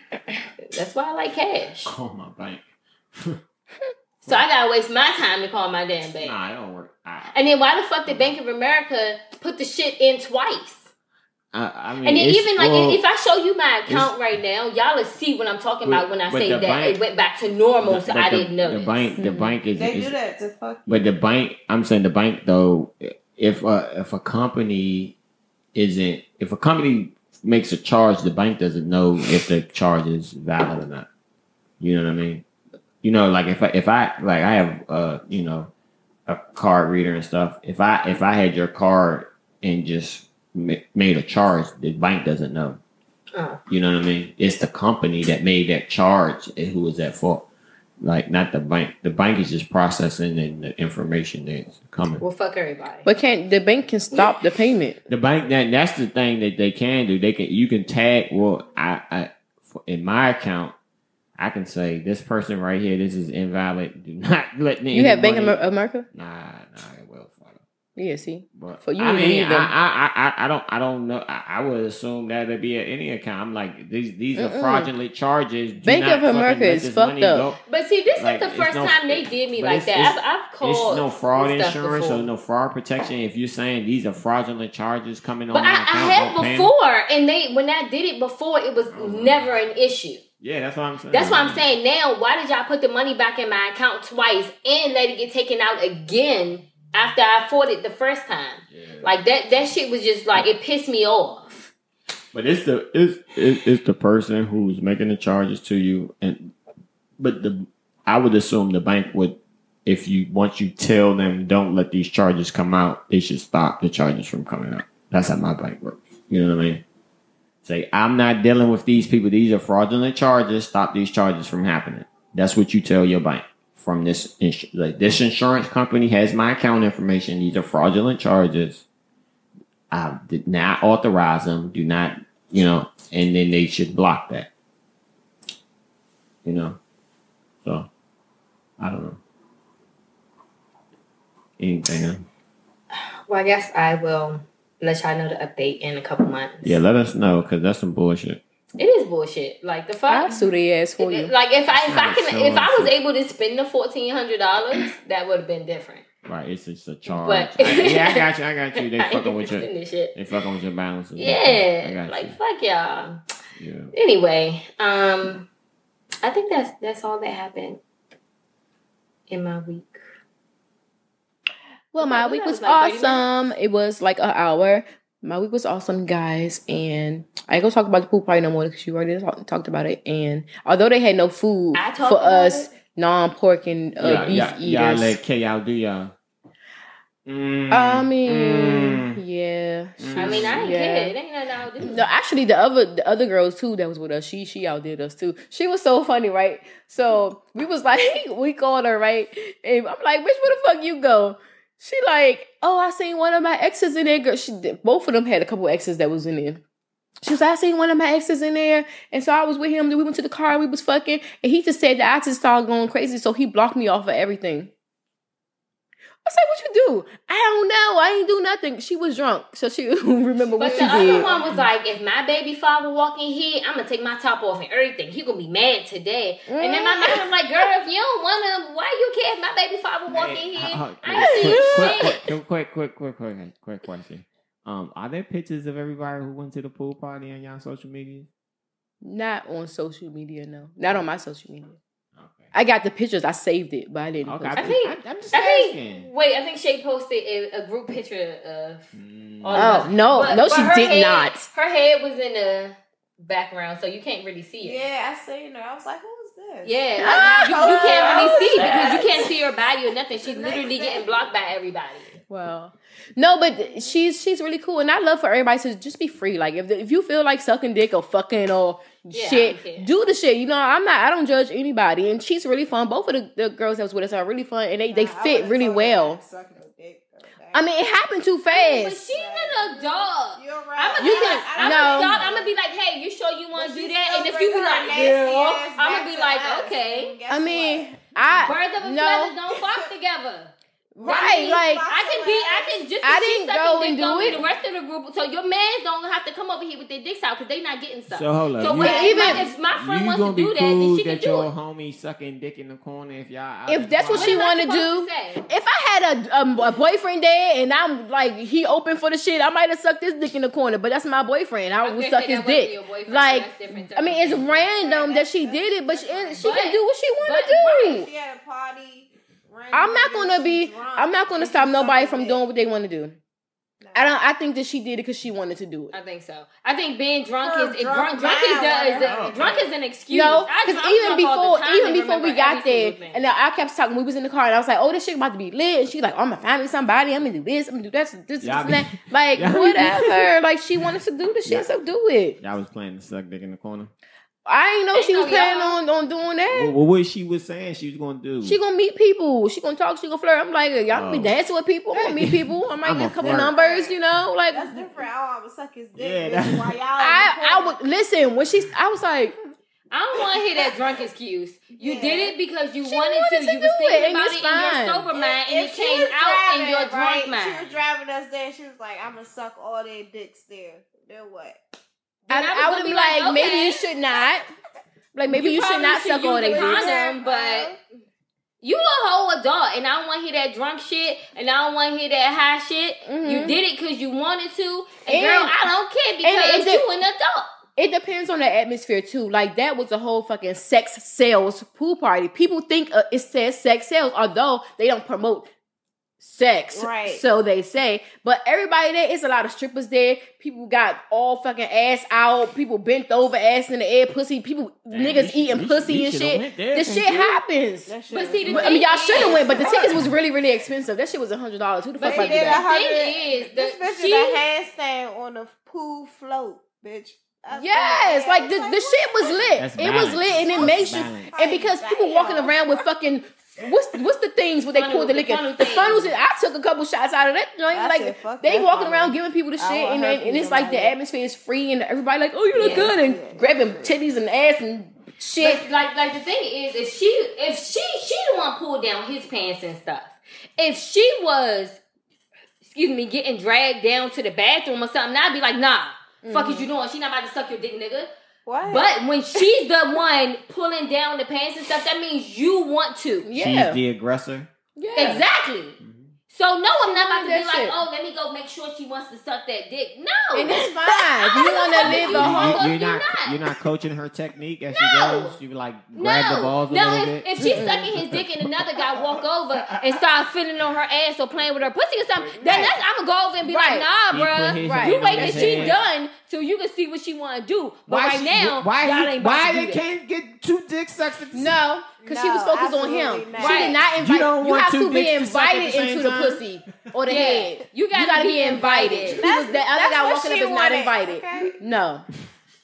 that's why I like cash. Call my bank. *laughs* So I gotta waste my time to call my damn bank. Nah, it don't work. I, And then why the fuck did Bank of America put the shit in twice? I, I mean, And then even like well, if I show you my account right now, y'all will see what I'm talking But- about when I say that bank- it went back to normal, so but I the- didn't know. The bank, the Mhm. bank is, They is do that to fuck. But the bank, I'm saying the bank though, if a if a company isn't, if a company makes a charge, the bank doesn't know if the charge is valid or not. You know what I mean? You know, like if I if I like I have uh you know a card reader and stuff. If I if I had your card and just ma- made a charge, the bank doesn't know. Oh. You know what I mean? It's the company that made that charge and who is at fault. Like not the bank. The bank is just processing and the information that's coming. Well, fuck everybody. But can't the bank can stop the payment? The bank that that's the thing that they can do. They can you can tag. Well, I, I in my account, I can say this person right here. This is invalid. Do not *laughs* let me. You have Bank of America? Nah, nah, it will follow. Yeah, see. But For you, I mean, need I. I, I, I- I don't, I don't know. I, I would assume that it'd be at any account. I'm like, these, these are Mm-mm. fraudulent charges. Do Bank not of America is fucked up. go. But see, this Like, is the first no- time they did me like it's- that. it's- I've, I've called. It's no fraud insurance before. or no fraud protection. If you're saying these are fraudulent charges coming on But my I, I account, had don't before, and they when I did it before, it was Mhm. never an issue. Yeah, that's what I'm saying. That's what I'm saying now. Why did y'all put the money back in my account twice and let it get taken out again after I fought it the first time? Yeah. Like that. That shit was just like it pissed me off. But it's the it's it's it's the person who's making the charges to you, and but the I would assume the bank would, if you once you tell them don't let these charges come out, they should stop the charges from coming out. That's how my bank works. You know what I mean? Say, I'm not dealing with these people. These are fraudulent charges. Stop these charges from happening. That's what you tell your bank. From this, like this insurance company has my account information. These are fraudulent charges. I did not authorize them. Do not, you know, and then they should block that. You know, so I don't know. Anything? Well, I guess I will let y'all know the update in a couple months. Yeah, let us know because that's some bullshit. It is bullshit. Like the fuck. I'll sue their ass for you. Like if I if I can so if I was able to spend the fourteen hundred dollars, that would have been different. Right, it's just a charge. But- I- *laughs* yeah, I got you. I got you. They *laughs* fucking with spend your, shit. they fucking with your balances. I Yeah, like you. fuck y'all. Yeah. Anyway, um, I think that's that's all that happened in my week. Well, my week was was like awesome. It was like an hour. My week was awesome, guys. And I ain't gonna talk about the pool party no more because you already talk, talked about it. And although they had no food for us non pork and uh, yeah, beef yeah, y'all eaters, let K out do y'all. Mm, I mean, mm. yeah. I mean, I ain't Yeah. care. It ain't nothing I'll do. No, actually, the other the other girls too that was with us, she she outdid us too. She was so funny, right? So we was like, *laughs* we called her right, and I'm like, bitch, where the fuck you go? She like, oh, I seen one of my exes in there. Girl, she both of them had a couple exes that was in there. She was like, I seen one of my exes in there, and so I was with him. Then we went to the car, and we was fucking, and he just said that I just started going crazy, so he blocked me off of everything. I said, what you do? I don't know. I ain't do nothing. She was drunk, so she *laughs* remember what But she the other one was like, if my baby father walk in here, I'm gonna take my top off and everything. He gonna be mad today. And then my Mm. mom was like, girl, if you don't wanna, why you care if my baby father walk in here? uh, uh, I ain't seen quick, shit. quick, quick, quick, quick, quick, quick, quick question. Um, are there pictures of everybody who went to the pool party on y'all social media? Not on social media, no. Not on my social media. Okay. I got the pictures. I saved it, but I didn't. Okay, post I it. think- I, am just I asking. think. Wait, I think Shay posted a, a group picture of. Mm. all of us. Oh no, But- no, but she did head- not. Her head was in the background, so you can't really see it. Yeah, I seen her. I was like, who is this? Yeah, Ah, *laughs* you, you can't really see oh, because you can't see her body or nothing. She's literally next getting blocked by everybody. Well, no, but she's she's really cool, and I love for everybody to just be free. Like if if you feel like sucking dick or fucking or Yeah, shit, don't do the shit. You know, I'm not. I don't judge anybody, and she's really fun. Both of the, the girls that was with us are really fun, and they they Nah, I fit really well. not to suck no dick, though. That- I mean, it happened too But fast. she's an adult. You're I'm right. gonna You be can- like, I'm no. gonna, y'all, I'm gonna be like, hey, you sure you want to do that? And if you be like, nasty yeah, I'm gonna be to like, us. okay. I mean, what? I Birds of a no. feather don't flock together. Right, like I can be, I can just. I didn't go dick and do it. The rest of the group, so your man don't have to come over here with their dicks out because they not getting sucked. So hold up. So you, when, even- my, if my friend wants gonna to be do that, then she can that do your it. homie sucking dick in the corner if y'all. out If that's what What she wanna do, if I had a, um, a boyfriend there and I'm like he open for the shit, I might have sucked his dick in the corner. But that's my boyfriend. I would gonna suck his dick. your boyfriend, so Like, I mean, it's random that she did it, but she, she can do what she want to do. She had a party. I'm not gonna be. I'm not gonna stop nobody from doing what they want to do. I don't. I think that she did it because she wanted to do it. I think so. I think being drunk Her is drunk drunk. Drunk is, the, is the, wanted oh. drunk is an excuse. No, because even drunk all the before, even before we got there, thing. and then I kept talking. We was in the car, and I was like, "Oh, this shit about to be lit." And she like, "Oh, I'm gonna find me somebody. I'm gonna do this. I'm gonna do that. This, this, Y'all and that." be- Like *laughs* whatever. Like she wanted to do the shit, Yeah. so do it. Y'all was playing the suck dick in the corner. I ain't know Ain't she was no planning on, on doing that. Well, what she was saying she was gonna do? She gonna meet people. She gonna talk. She gonna flirt. I'm like, y'all gonna be Oh. dancing with people. I'm gonna meet people. I might *laughs* get a a couple flirt. numbers. You know, like That's different. I want to suck his dick. Yeah, bitch, that- while y'all. I I would listen when she. I was like, I don't want to hear that drunk excuse. You Yeah. did it because you wanted, wanted to. to You was do it, thinking about it's it in your fine. sober mind, and If it came was out in driving, your drunk right, She was driving us there. She was like, "I'm gonna suck all their dicks there." Then what? Then I, I was I gonna would be like, like, maybe okay. you should not. Like maybe you, should probably not suck use a condom, but you a whole adult, and I don't want to hear that drunk shit, and I don't want to hear that high shit. You Mhm. did it because you wanted to, and, And- girl, I don't care because it- you an adult. It depends on the atmosphere too. Like that was a whole fucking sex sales pool party. People think uh, it says sex sales, although they don't promote sex. Right. So they say. But everybody there, it's a lot of strippers there. People got all fucking ass out. People bent over, ass in the air, pussy. People Damn, niggas we- eating we- pussy and shit. went This shit shit. happens. That But see, the I mean, y'all should have went, but the tickets was really, really expensive. That shit was a hundred dollars. Who the fuck But fuck he did did a that? The thing hundred. is, This the- bitch she- did a handstand on the pool float, bitch. Up in Yes, like It's the, the shit was lit. That's it was lit, and it makes you. And because people walking around with fucking what's what's the things where they Funnel- pour the the liquor? funnel The things. funnels. I took a couple shots out of that joint. I like said, they walking funnel. around giving people the shit, want and, and it's like like the that. atmosphere is free, and everybody like, oh, you look Yeah. good, and Yeah. grabbing titties and ass and shit. But like like the thing is, if she if she she the one pulled down his pants and stuff. If she was, excuse me, getting dragged down to the bathroom or something, I'd be like, nah, fuck is mm-hmm. you doing? She not about to suck your dick, nigga. What? But when she's the one pulling down the pants and stuff, that means you want to. yeah, She's the aggressor. yeah. Exactly. Mm-hmm. So no, I'm not about to be like, shit. oh, let me go make sure she wants to suck that dick. No. And it's *laughs* fine. You want to live You the whole. You, are you're not, not. you're not coaching her technique as No. she goes. You like grab the balls a no, little if, bit. if she's sucking his dick and another guy walk over and start feeling on her ass or playing with her pussy or something, then that's, I'm gonna go over and be Right. like, nah, He put bruh. Right. You wait his till she done so you can see what she want to do. But right she- now, why y'all ain't about why to do they that. can't get two dick sucks at the No, because she was focused on him. not. She did not invite. You, don't want have to be dicks to suck at the invited same into the pussy or the Yeah. head. You gotta be invited. He was, That's- the other guy what walking up she is not invited. okay? No,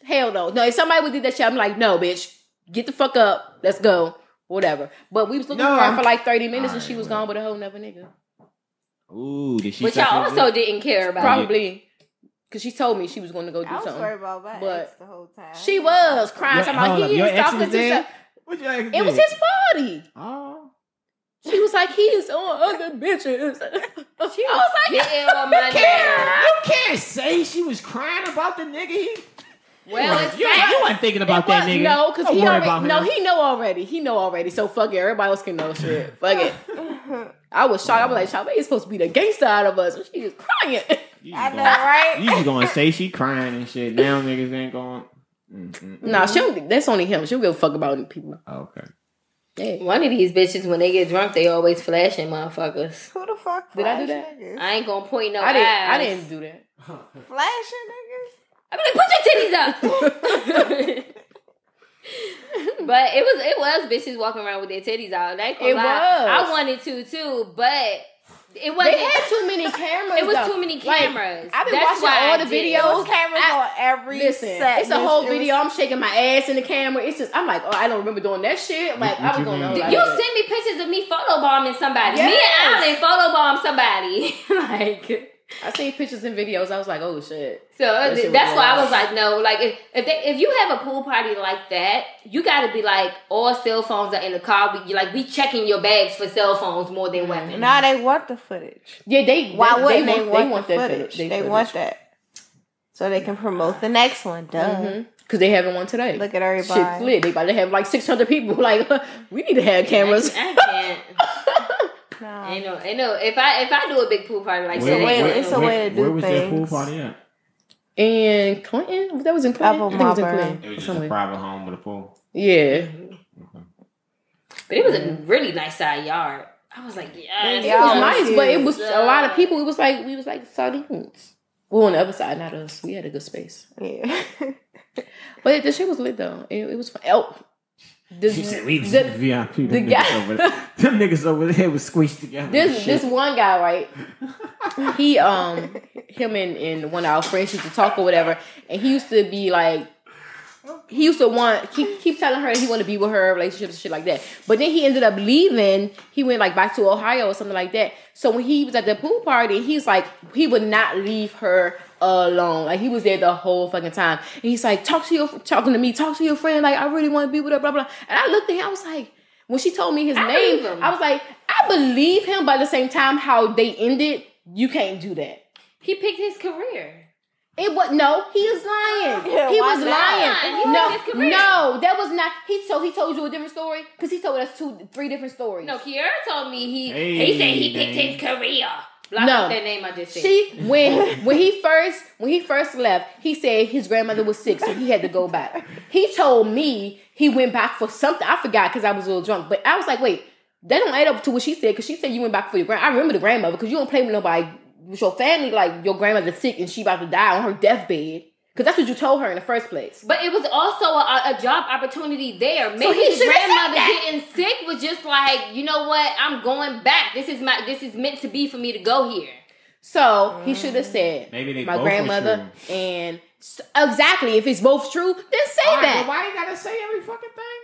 hell no. No, if somebody would do that shit, I'm like, no, bitch, get the fuck up. Let's go. Whatever. But we was looking No, for her for like 30 minutes and she was gone with a whole nother nigga. Ooh, did she? But suck y'all also dick? didn't care about it. Probably. Because she told me she was going to go do I was something. worried about my but ex the whole time. She was crying. Your- Talking hold about up, he your is talking to there? some- What your ex It was his party. Oh. She was like, he is on other bitches. *laughs* She I was like, Getting *laughs* on my Can't- You can't say she was crying about the nigga. He, Well, it's you, facts. you wasn't thinking about It that nigga. No, because he already, about no, he know already. He know already. So fuck it. Everybody else can know shit. *laughs* Fuck it. I was shocked. I was like, Chave is supposed to be the gangster out of us. And she is crying. You I just know, gonna- right? You just gonna say she crying and shit. Now niggas ain't going. Mm, mm, mm. nah, she don't, that's only him. She don't give a fuck about people. Oh, okay. Yeah. One of these bitches, when they get drunk, they always flashing motherfuckers. Who the fuck? Did I do that? Niggas? I ain't gonna point no I didn't. eyes. I didn't do that. *laughs* Flashing niggas. I be like, put your titties up. *laughs* *laughs* but it was it was bitches walking around with their titties out. That It was. I wanted to too, but it wasn't. They had too many *laughs* cameras. it was though. too many Like, cameras. I've been That's watching all the videos. Those cameras I- on every Listen, set. it's a whole It was- video. I'm shaking my ass in the camera. It's just, I'm like, oh, I don't remember doing that shit. Like, What I was going mean? on. Did like You that. sent me pictures of me photobombing somebody. Me Yes. and Alan photobomb somebody. *laughs* like I seen pictures and videos. I was like, oh shit. So uh, That shit that's why I was like, no, like if if, they, if you have a pool party like that, you got to be like all cell phones are in the car. We like we checking your bags for cell phones more than weapons. Nah, they want the footage. Yeah, they. Why they, wouldn't they, they, want, want, they want the that footage? They, They, want that. So they can promote the next one. Duh. Mm-hmm. Because they having one today. Look at Shit's everybody. lit. They about to have like 600 people. *laughs* Like, we need to have cameras. I, I can't. *laughs* No. Ain't no, ain't no. If I if I do a big pool party like Where- that, where- it's no- a way to do Where was their pool party at? In Clinton? That was in Clinton? Apple I think it was in Clinton. It was just Somewhere. a private home with a pool. Yeah. but it was a really nice side yard. I was like, yeah, It was nice, but it was a lot of people. It was like, we was like sardines. Well, on the other side, not us. We had a good space. Yeah. *laughs* But the shit was lit though. It, it was fun. Oh, this, She said we the- VIP. the Them guy- niggas over there. Them niggas over there was squished together. this this one guy, right? *laughs* He um him and, and one of our friends used to talk or whatever, and he used to be like he used to want keep keep telling her he wanted to be with her, relationships and shit like that. But then he ended up leaving. He went like back to Ohio or something like that. So when he was at the pool party, he's like he would not leave her alone. Like he was there the whole fucking time. And he's like, talk to your talking to me, talk to your friend. Like I really want to be with her, blah blah. And I looked at him, I was like, when she told me his I name. I was like, I believe him, By the same time, how they ended, you can't do that. he picked his career. It was no, he is lying. Yeah, he was not? lying. He no, picked his career. no, that was not. He told he told you a different story because he told us two, three different stories. No, Kiera told me he Hey, he said he picked his career. Block No. out that name I just said. She when when he first when he first left, he said his grandmother was sick, so he had to go back. He told me he went back for something. I forgot because I was a little drunk, but I was like, wait, that don't add up to what she said because she said you went back for your grand. I remember the grandmother because you don't play with nobody with your family like your grandmother's sick and she about to die on her deathbed because that's what you told her in the first place. But it was also a, a job opportunity there. Maybe he his should've said grandmother getting sick was just like, you know what? I'm going back. This is my. This is meant to be for me to go here. So he should have said Maybe they my both grandmother and Exactly. If it's both true, then say All right, that. but why you gotta say every fucking thing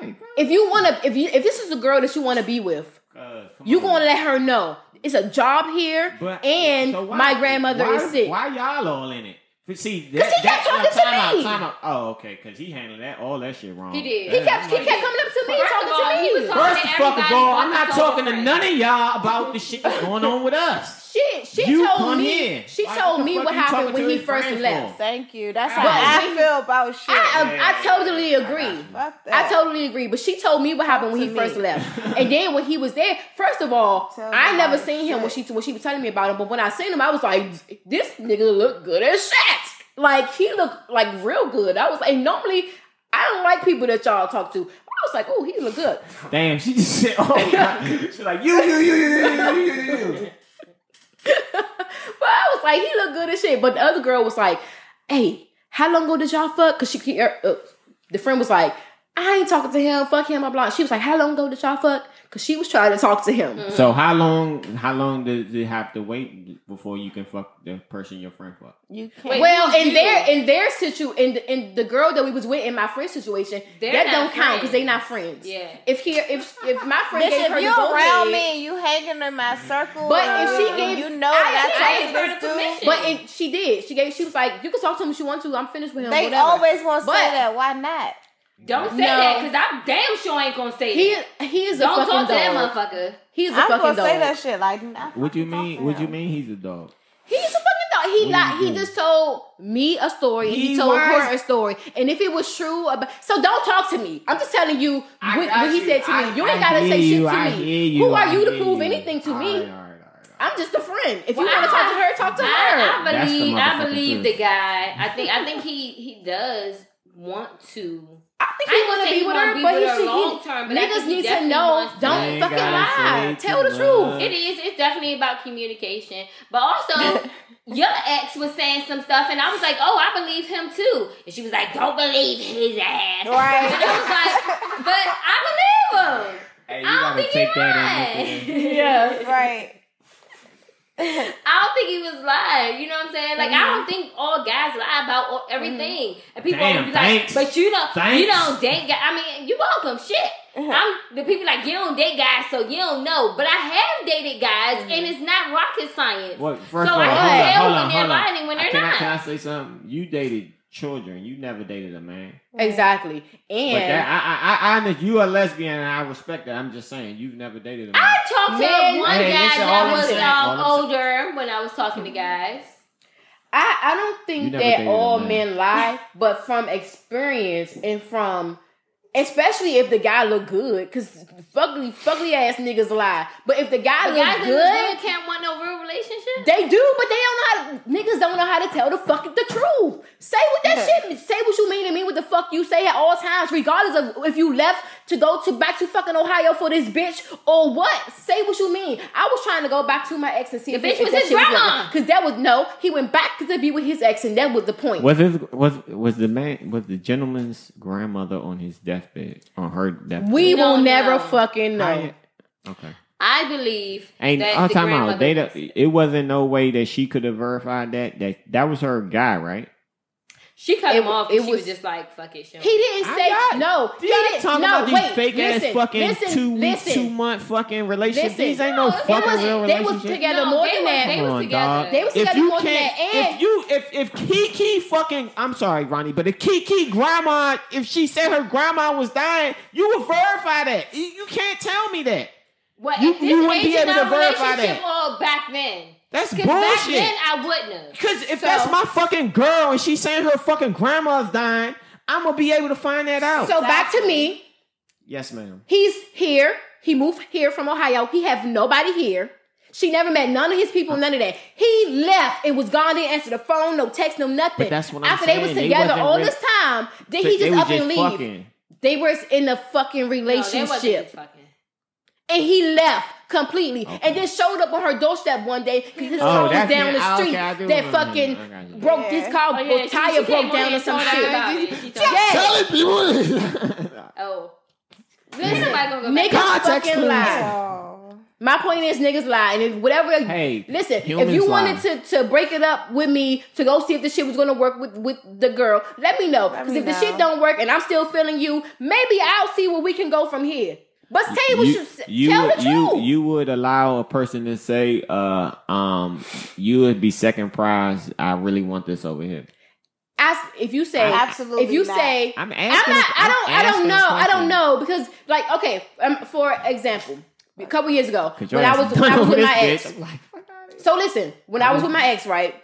to everybody? If you want to, if you if this is a girl that you want to be with, Uh, you on. going to let her know it's a job here, But- and so why- my grandmother why- is sick. Why y'all all in it? But see, 'Cause that, he kept that, talking to time out, me. time out. Oh, okay, because he handled that all that shit wrong. He did. He kept he kept coming up to me First talking all, to he me. was talking First to of fucking everybody all, I'm not talking to none of y'all about the shit that's going on with us. Shit, she You told come me. here. She Like, told what me what happened when he first left. for? Thank you. That's But how I when- feel about shit. I, I, I totally agree. Fuck I totally agree, but she told me what happened when to he first left, *laughs* and then when he was there. First of all, Tell I never about seen him when she when she was telling me about him. But when I seen him, I was like, "This nigga look good as shit." Like he looked like real good. I was like, normally I don't like people that y'all talk to. I was like, "Oh, he look good." Damn, she just said, "Oh, God. *laughs* she's like you, you, you, you, you, you, you, you." But I was like, he looked good as shit. But the other girl was like, hey, how long ago did y'all fuck? Cause she, he, uh, the friend was like, I ain't talking to him. Fuck him. Blah blah. She was like, how long ago did y'all fuck? Cause she was trying to talk to him. Mm-hmm. So how long? How long does it have to wait before you can fuck the person your friend fuck? You can't. Wait, Well, who's in you? their in their situ in the, in the girl that we was with in my friend situation, They're that don't count because they not friends. Yeah. If he if if my friend Bitch, gave her if you the around ahead- me you hanging in my circle, But if she gave- you know I- that I I gave her the talk to this permission. but it, she did. She gave. She was like, you can talk to him if you want to. I'm finished with him. they whatever. always want to say that. Why not? Don't say No. that because I'm damn sure ain't gonna say He that. he is a Don't fucking talk to that dog. motherfucker. He's a I'm fucking gonna dog. say that shit. Like, I What you mean? to What you mean? He's a dog. He's a fucking dog. He What lied. do He just told me a story he, He told was- her a story. And if it was true about so don't talk to me. I'm just telling you I what, got what he you. said to I- me. You ain't I gotta hear say shit to I me. hear you. Who are I you to prove you. anything to All me? right, all right, all right, all right. I'm just a friend. If you want to talk to her, talk to her. I, I That's the believe I believe the guy. I think I think he he does want to. I think he ain't want gonna be with her, be but with he her should. long term, but Niggas need to know. Don't fucking lie. Tell the too truth. It is. It's definitely about communication. But also, *laughs* your ex was saying some stuff, and I was like, "Oh, I believe him too." And she was like, "Don't believe his ass." Right. And I was like, "But I believe him." Hey, you I don't gotta think take he that lied. in. Yeah. Right. I don't think he was lying. You know what I'm saying? Like I don't mm-hmm. think all guys lie about all, everything. Mm-hmm. And people Damn, always be like, "But you don't, Thanks. you don't date guys." I mean, you welcome. Shit. Mm-hmm. I'm the people like you don't date guys, so you don't know. But I have dated guys, and it's not rocket science. What? First So of all, I can on, tell when on, they're lying and when they're can I, not. can I say something? You dated children. You never dated a man. Exactly. But And that, I, I, I, I, know you a lesbian, and I respect that. I'm just saying, you've never dated a man. I talked to Man, one hey, guy listen, all that was all um, older when I was talking to guys. I, I don't think that all men lie, but from experience and from especially if the guy look good, because fugly fugly ass niggas lie. But if the guy The look guys good, look good can't want no real relationship. they do, but they don't know how to niggas don't know how to tell the fucking the truth. Say what that shit say what you mean and mean what the fuck you say at all times, regardless of if you left to go to back to fucking Ohio for this bitch or what. Say what you mean. I was trying to go back to my ex and see The if, bitch was his shit grandma. Because that was no, he went back to be with his ex, and that was the point. Was his was was the man was the gentleman's grandmother on his deathbed on her deathbed? We We will don't never know. fucking know. I- okay. I believe Ain't that all the time out. They was- it wasn't no way that she could have verified that that that was her guy, right? She cut It- him off. it It she was was- just like, "Fuck it." She He didn't say got- no. He didn't. talk no, about these wait. fake listen, ass fucking listen, two week, listen. two month fucking relationships. Listen. These ain't No, no it fucking wasn't. real They was together No, more they than was- that. they was on, together. dog. They was if together you more than can't, that, and- if you, if if Kiki fucking, I'm sorry, Ronnie, but if Kiki grandma, if she said her grandma was dying, you would verify that. You, you can't tell me that. What You- this you wouldn't be able to verify that. Or back then? That's Because back bullshit. then I wouldn't have. Because if So- that's my fucking girl and she's saying her fucking grandma's dying, I'm gonna be able to find that out. So back to me. yes, ma'am. He's here. He moved here from Ohio. He have nobody here. She never met none of his people, uh. none of that. He left and was gone. Didn't answer the phone, no text, no nothing. But that's what I'm After they was saying. They together all re- this time, then he just was up and leave. fucking. They were in a fucking No, they wasn't relationship, just fucking. And he left completely, Okay. and then showed up on her doorstep one day because his Oh, car was down it. the Ah, street. okay, that fucking him. I got you. broke Yeah. his car Oh, yeah, she- tire she broke down or and some shit. about it. She told. Yes. Telling people. *laughs* Oh, Listen, Somebody gonna go back. Context fucking clues. lie. Oh. My point is, niggas lie, and if whatever. Hey, listen, if humans you lie. wanted to to break it up with me to go see if the shit was gonna work with with the girl, let me know. Because me if the shit don't work and I'm still feeling you, maybe I'll see where we can go from here. But say what you, you, tell would- the truth. you would allow a person to say, uh, um, you would be second prize. I really want this over here. Ask if you say Absolutely if you not. say I'm asking. I'm not. I don't. I don't know. I don't know. know because, like, okay, um, for example, a couple years ago when I was when I was with my bitch. ex. Like, fuck outta here. So listen, when I was with my ex, right?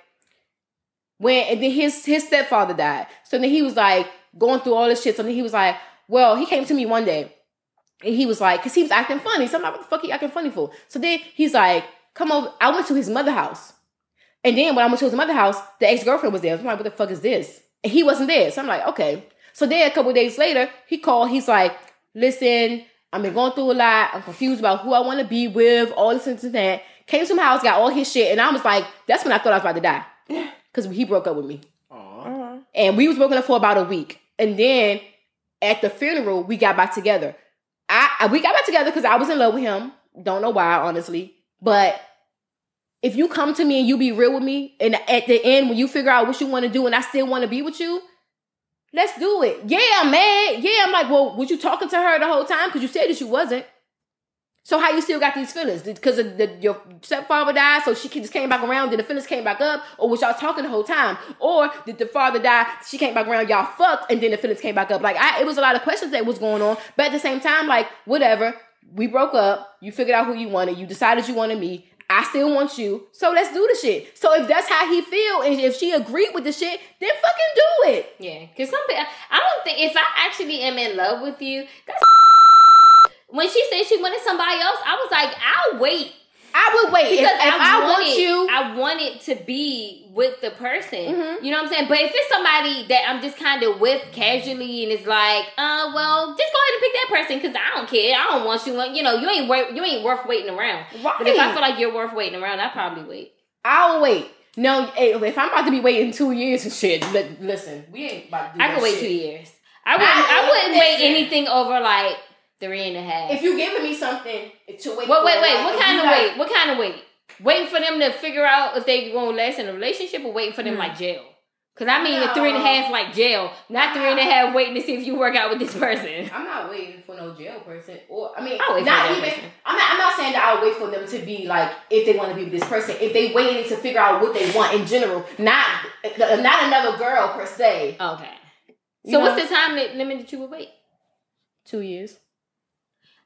When and then his his stepfather died, so then he was like going through all this shit. So then he was like, well, he came to me one day, and he was like, because he was acting funny. So I'm like, what the fuck he acting funny for? So then he's like, come over. I went to his mother house, and then when I went to his mother house, the ex girlfriend was there. So I'm like, what the fuck is this? And he wasn't there. So I'm like, okay. So then a couple of days later, he called. He's like, listen, I've been going through a lot. I'm confused about who I want to be with, all this and that. Came to my house, got all his shit, and I was like, that's when I thought I was about to die. Because he broke up with me. Mhm. And we was broken up for about a week. And then at the funeral, we got back together. I, we got back together because I was in love with him. Don't know why, honestly. But if you come to me and you be real with me, and at the end when you figure out what you want to do, and I still want to be with you, let's do it. Yeah, I'm mad. Yeah, I'm like, well, was you talking to her the whole time? Because you said that you wasn't. So how you still got these feelings? Because the, the, your stepfather died, so she just came back around, then the feelings came back up, or was y'all talking the whole time? Or did the father die, she came back around, y'all fucked, and then the feelings came back up? Like, I, it was a lot of questions that was going on, but at the same time, like, whatever, we broke up, you figured out who you wanted, you decided you wanted me, I still want you, so let's do the shit. So if that's how he feel, and if she agreed with the shit, then fucking do it. Yeah, because some I don't think if I actually am in love with you, that's when she said she wanted somebody else. I was like, I'll wait I would wait. Because if I, want wanted- you, I want it to be with the person. Mhm. You know what I'm saying? But if it's somebody that I'm just kind of with casually and it's like, uh, well, just go ahead and pick that person because I don't care. I don't want you. You know, you ain't worth you ain't worth waiting around. right. But if I feel like you're worth waiting around, I probably wait. I'll wait. No, if I'm about to be waiting two years and shit, li- listen, we ain't about to do I could wait shit. two years. I wouldn't. I- I, wouldn't wait anything over like three and a half. If you giving me something to wait, Wait, for, wait, wait. like, What kind of got- wait? What kind of wait? Waiting for them to figure out if they gonna last in a relationship or waiting for them Hmm. like jail? Cause I mean a No. three and a half like jail, not three and a half waiting to see if you work out with this person. I'm not waiting for no jail person, or I mean, I'll wait for not that even. person. I'm not. I'm not saying that I'll wait for them to be like if they want to be with this person. If they waiting to figure out what they want in general, not not another girl per se. Okay. You So know? what's the time limit that you would wait? Two years.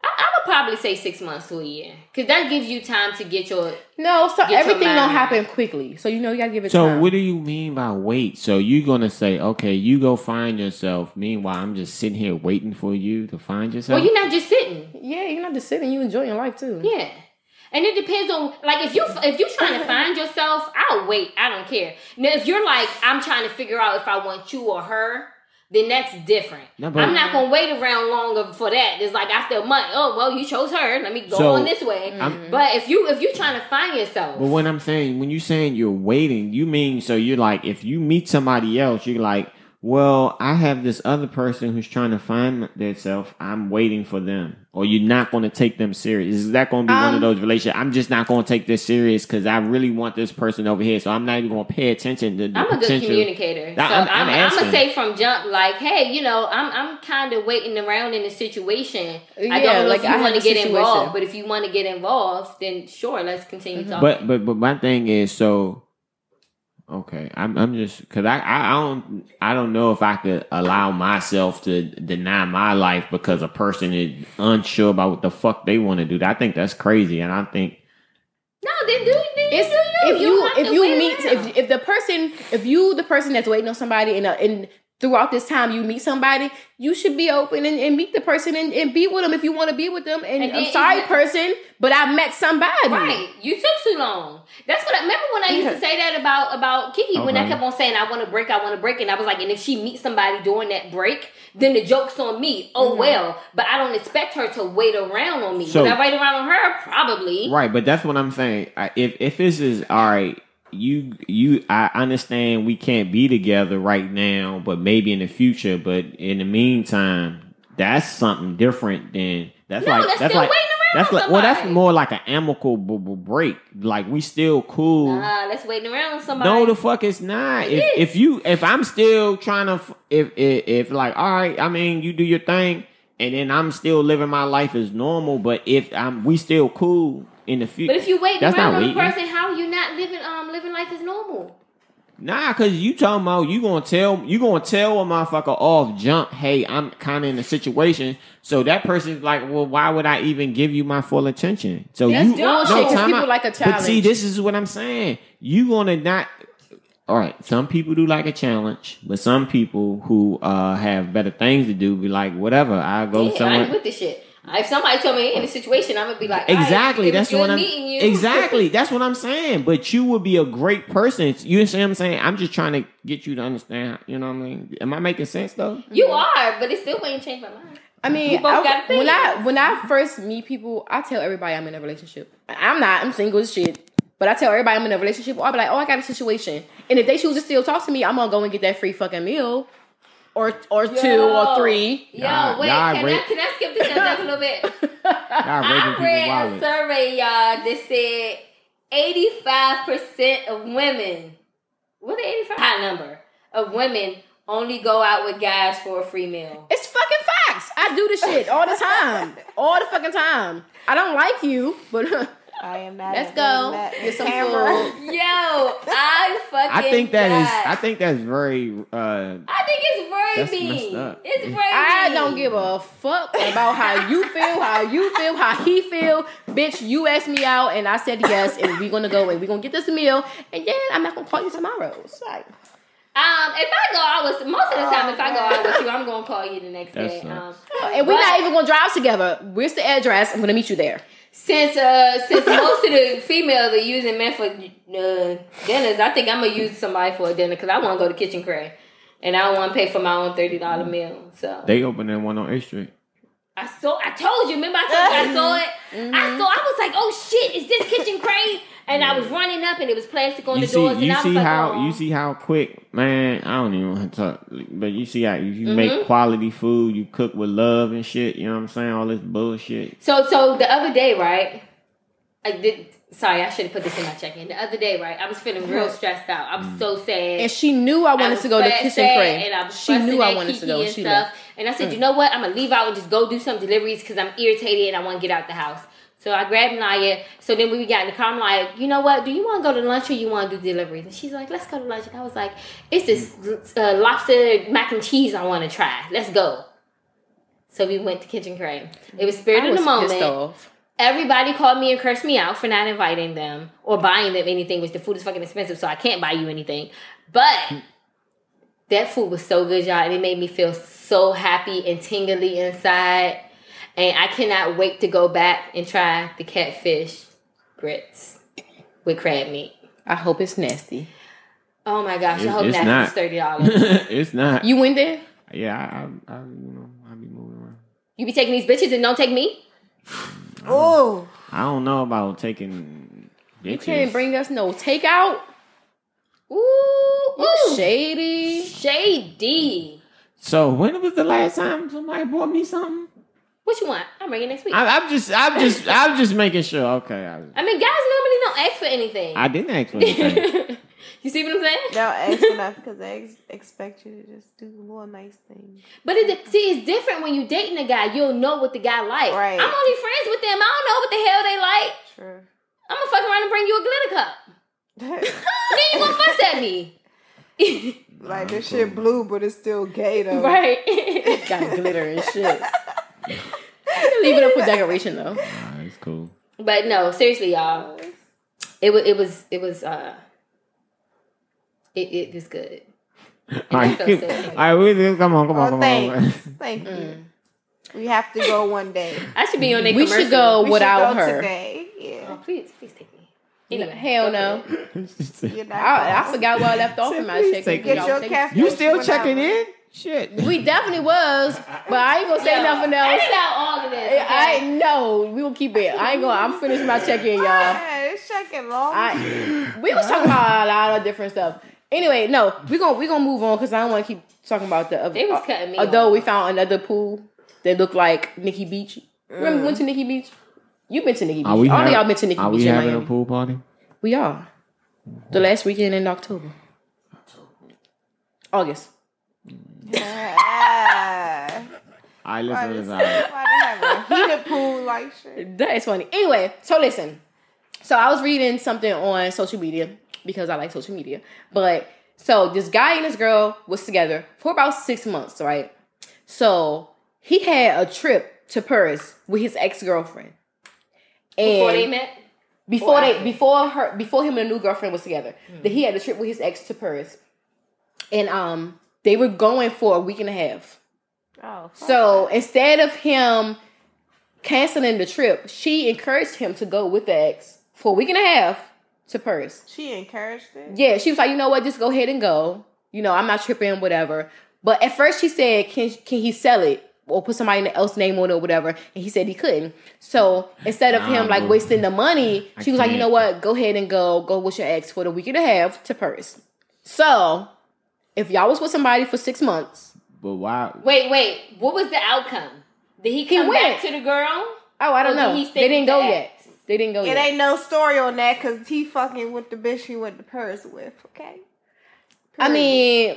I, I would probably say six months to a year, cause that gives you time to get your. No, so everything don't happen quickly. So you know you gotta give it So time. what do you mean by wait? So you gonna say, okay, you go find yourself. Meanwhile, I'm just sitting here waiting for you to find yourself. Well, you're not just sitting. yeah, you're not just sitting. You enjoying life too. Yeah. And it depends on like if you if you're trying to *laughs* find yourself, I'll wait. I don't care. Now if you're like I'm trying to figure out if I want you or her, then that's different. No, but- I'm not gonna wait around longer for that. It's like after a month, oh well, you chose her. Let me go So, on this way. I'm- mm-hmm. but if you if you're trying to find yourself, But when I'm saying, when you're saying you're waiting, you mean so you're like, if you meet somebody else, you're like, well, I have this other person who's trying to find themselves. I'm waiting for them, or you're not going to take them serious. Is that going to be one of Um, those relationships? I'm just not going to take this serious because I really want this person over here, so I'm not even going to pay attention to the I'm a good potential. communicator. So I- I'm- I'm, I'm I'm, gonna say from jump, like, hey, you know, I'm I'm kind of waiting around in a situation. I don't know like, if I you want to get situation. involved, but if you want to get involved, then sure, let's continue talking. But but but my thing is so. Okay, I'm I'm just because I, I I don't I don't know if I could allow myself to deny my life because a person is unsure about what the fuck they want to do. I think that's crazy, and I think no, then do then It's, you do you. if You you if you meet around. if if the person if you the person that's waiting on somebody and uh, and throughout this time you meet somebody you should be open and, and meet the person and, and be with them if you want to be with them and, And I'm sorry if- person but I met somebody Right, you took too long. That's what I remember when I used to say that about about Kiki when I kept on saying I want to break, I want to break, and I was like, and if she meets somebody during that break, then the joke's on me. Oh Mm-hmm. well, but I don't expect her to wait around on me. So- Would I wait around on her? Probably. right. But that's what I'm saying. I, if if this is all right, you you I understand we can't be together right now, but maybe in the future. But in the meantime, that's something different than that's No, like that's, that's like waiting That's like well, that's more like an amicable break. Like we still cool. Nah, let's waiting around with somebody. No, the fuck it's not. It if if you if I'm still trying to if, if if like all right, I mean you do your thing, and then I'm still living my life as normal. But if I'm we still cool in the future. but if you wait That's around on the person, how are you not living um living life as normal? Nah, cause you talking about you gonna tell you gonna tell a motherfucker off jump. Hey, I'm kind of in a situation. So that person's like, well, why would I even give you my full attention? So That's you bullshit, 'cause time people out. like a challenge. But see, this is what I'm saying. You gonna not. All right, some people do like a challenge, but some people who uh have better things to do be like, whatever. I go Yeah, I somewhere. ain't with this shit. If somebody told me in a situation, I'm gonna be like, Exactly. All right, it was That's what I'm. you. Exactly. That's what I'm saying. But you would be a great person. You see what I'm saying? I'm just trying to get you to understand. You know what I mean? Am I making sense though? you are, but it still ain't changed my mind. I mean, I- when I when I first meet people, I tell everybody I'm in a relationship. I'm not. I'm single as shit. But I tell everybody I'm in a relationship. Or I'll be like, oh, I got a situation. And if they choose to still talk to me, I'm gonna go and get that free fucking meal, or or two or three. Yo, Y'all- wait, y'all can, rate- I, can I skip this subject a little bit? *laughs* Y'all raping I read a survey, y'all, that said 85% of women, what is 85? High number of women only go out with guys for a free meal. It's fucking facts. I do this shit all the time, *laughs* all the fucking time. I don't like you, but *laughs* I am not. let's admitting go that get some camera. food. *laughs* Yo, I fucking I think that is. died. I think that's very. uh I think it's very That's mean. up. It's very I mean. don't give a fuck about how you feel, how you feel, how he feel. Bitch, you asked me out and I said yes, and we're gonna go and we're gonna get this meal, and then I'm not gonna call you tomorrow. It's like Um, if I go out with most of the time, if I go out with you, I'm gonna call you the next That's day. Um, and we're But- not even gonna drive together. Where's the address? I'm gonna meet you there. Since uh since most of the females are using men for uh, dinners, I think I'm gonna use somebody for a dinner because I want to go to Kitchen Cray, and I don't want to pay for my own thirty dollar meal. So They opened that one on A Street. I saw. I told you. Remember, I told you I saw it. *laughs* I saw. I was like, "Oh shit, is this Kitchen Cray?" And I was running up, and it was plastic on You the see, doors, and you I was see like, how oh. you see how quick, man. I don't even want to talk, but you see how you, you Mhm. make quality food, you cook with love and shit. You know what I'm saying? All this bullshit. So so the other day, right? I did. Sorry, I should have put this in my check in. The other day, right? I was feeling real stressed out. I was so sad. And she knew I wanted was to go to sad- Kitchen sad, Cray. and I was She knew I wanted at to go. And and She stuff. left. And I said, you know what? I'm gonna leave out and just go do some deliveries because I'm irritated and I want to get out the house. So I grabbed Naya. So then we got in the car, I'm like, you know what? Do you want to go to lunch or you want to do deliveries? And she's like, let's go to lunch. And I was like, it's this uh, lobster mac and cheese I want to try. Let's go. So we went to Kitchen Cray. It was spirit I of the moment everybody called me and cursed me out for not inviting them or buying them anything, which the food is fucking expensive, so I can't buy you anything. But that food was so good, y'all, and it made me feel so happy and tingly inside. And I cannot wait to go back and try the catfish grits with crab meat. I hope it's nasty. Oh my gosh, I hope it's not. thirty dollars. *laughs* it's not. You went there? yeah, I, I, I, you know, I be moving around. you be taking these bitches and don't take me? Oh, I don't know about taking. Bitches. You can't bring us no takeout. Ooh, You ooh, shady. shady. So when was the last time somebody bought me something? What you want? I'm bringing next week. I, I'm just, I'm just, *laughs* I'm just making sure. Okay, I, I mean, guys normally don't ask for anything. I didn't ask for anything. *laughs* you see what I'm saying? they'll ask for nothing because they ex- expect you to just do little nice things. But it, see, it's different when you're dating a guy. You'll know what the guy like. Right. I'm only friends with them. I don't know what the hell they like. True. I'm gonna fuck around and bring you a glitter cup. *laughs* then you gonna fuss at me. like this shit blue, but it's still gay though. right. Got glitter and shit. Leave it up for decoration though. Nah, it's cool. but no, seriously, y'all. It was. It was. It was. Uh. It, it was good. All right, felt keep- so all taken. right, we, come on, come on, Oh, come thanks. on. Thank you. Mm. We have to go one day. I should be on their We commercial. should go We without should go her. today. Oh, Yeah. please, please take me. Anyway, Hell go no. You're not I, I forgot where I left off in my Please check. take Get Y'all your take- you still Whatever. checking in? Shit. We definitely was, but I ain't gonna say Yo, nothing else. Edit out all of this. I okay? know we will keep it. I ain't gonna. I'm finished my check in, y'all. Yeah, it's checking long. I we was talking about a lot of different stuff. Anyway, no, we gonna we gonna move on because I don't want to keep talking about the. other. They was cutting me Although off. we found another pool that looked like Nikki Beach. Remember we went to Nikki Beach? You been to Nikki Are we Beach. All of y'all been to Nikki Are Beach we in having Miami. a pool party? We are. The last weekend in October. August. Ah. I Why listen to this- this. why they have a heated pool like shit? That is funny. Anyway, so listen. So I was reading something on social media because I like social media. But so this guy and this girl was together for about six months, right? So he had a trip to Paris with his ex girlfriend. Before they met. before Or they after? before her before him and the new girlfriend was together that he had a trip with his ex to Paris, and um they were going for a week and a half. Oh, fuck So instead of him canceling the trip, she encouraged him to go with the ex for a week and a half to Paris. She encouraged it. Yeah, she was like, you know what, just go ahead and go. You know, I'm not tripping, whatever. But at first she said, can can he sell it or put somebody else's name on it or whatever? And he said he couldn't. So instead of Nah, him like wasting the money, I she was like, you know what, go ahead and go, go with your ex for the week and a half to Paris. So if y'all was with somebody for six months, But why? Wait, wait. What was the outcome? Did he He come went. back to the girl? oh, I don't Or did know, he they didn't go the yet. They didn't go It yet. ain't no story on that because he fucking with the bitch he went to Paris with. Okay. I mean,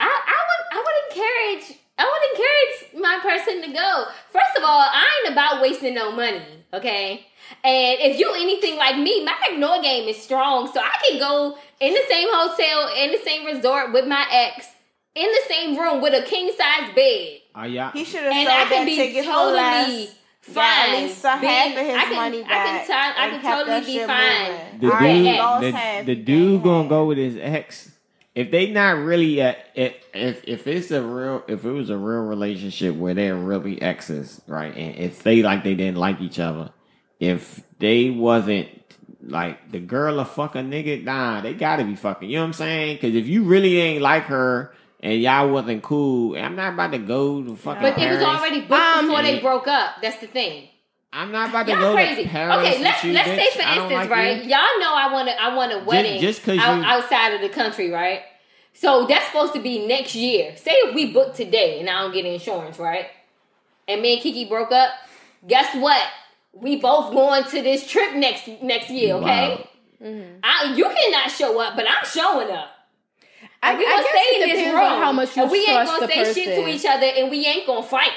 I, I would I would encourage I would encourage my person to go. First of all, I ain't about wasting no money, okay? And if you anything like me, my ignore game is strong, so I can go in the same hotel, in the same resort with my ex, in the same room with a king size bed, Are y'all? he should have and sold I that can be ticket totally fine. Got at least a half of his I can, money I can, ti- can totally be fine. The dude, he lost the, the dude gonna go with his ex. If they not really, uh, if if if it's a real, if it was a real relationship where they're really exes, right? And if they like they didn't like each other, if they wasn't like the girl a fuck a nigga, nah, they gotta be fucking. You know what I'm saying? Because if you really ain't like her and y'all wasn't cool, I'm not about to go to fucking. But it was already booked Um, before they broke up. That's the thing. I'm not about to Y'all go crazy. to Paris. okay, let's you, let's bitch. say for instance, like right? you. Y'all know I want to I want a wedding just 'cause out, you- outside of the country, right? So that's supposed to be next year. Say if we book today and I don't get insurance, right? And me and Kiki broke up. Guess what? We both going to this trip next next year, okay? Mm-hmm. I, you cannot show up, but I'm showing up. I, And we I gonna guess stay it in this room. on how much you and we ain't gonna say person. shit to each other, and we ain't gonna fight.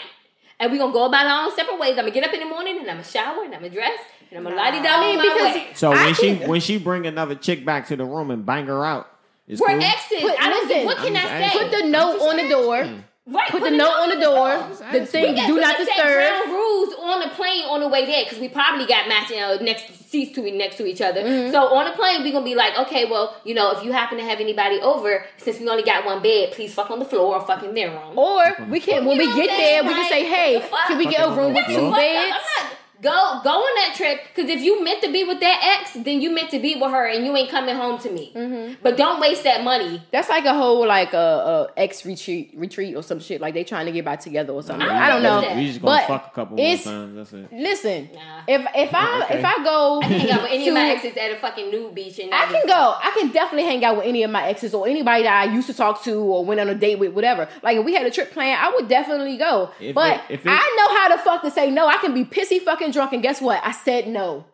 And we gonna go about our own separate ways. I'm gonna get up in the morning, and I'm gonna shower, and I'm gonna dress, and I'm gonna lie down I mean, my because way. So I when she can- when she bring another chick back to the room and bang her out, it's We're cool. exes. Put- I don't listen, what can I'm I say? Put the note on the door. Mm. Right, Put the note on the door. The thing got, do not disturb. ground rules on the plane on the way there because we probably got matching uh, next seats to next to each other. Mm-hmm. So on the plane, we're gonna be like, okay, well, you know, if you happen to have anybody over, since we only got one bed, please fuck on the floor or fuck in their room. Or we can when You we get there, saying? we can say, "Hey, what the fuck? can we get a room with Fucking two on the Fuck beds?" That. I'm not- Go go on that trip because if you meant to be with that ex, then you meant to be with her, and you ain't coming home to me. Mm-hmm. But don't waste that money. That's like a whole like a, a ex retreat retreat or some shit. Like they trying to get back together or something. I I don't know. We just gonna But fuck a couple more it's- times. That's it. Listen, Nah. if if I Okay. if I go, I can hang out with any of my exes at a fucking nude beach, and I can go. I can definitely hang out with any of my exes or anybody that I used to talk to or went on a date with, whatever. Like if we had a trip planned, I would definitely go. If but it- if it- I know how to fuck to say no. I can be pissy fucking drunk, and guess what? I said no.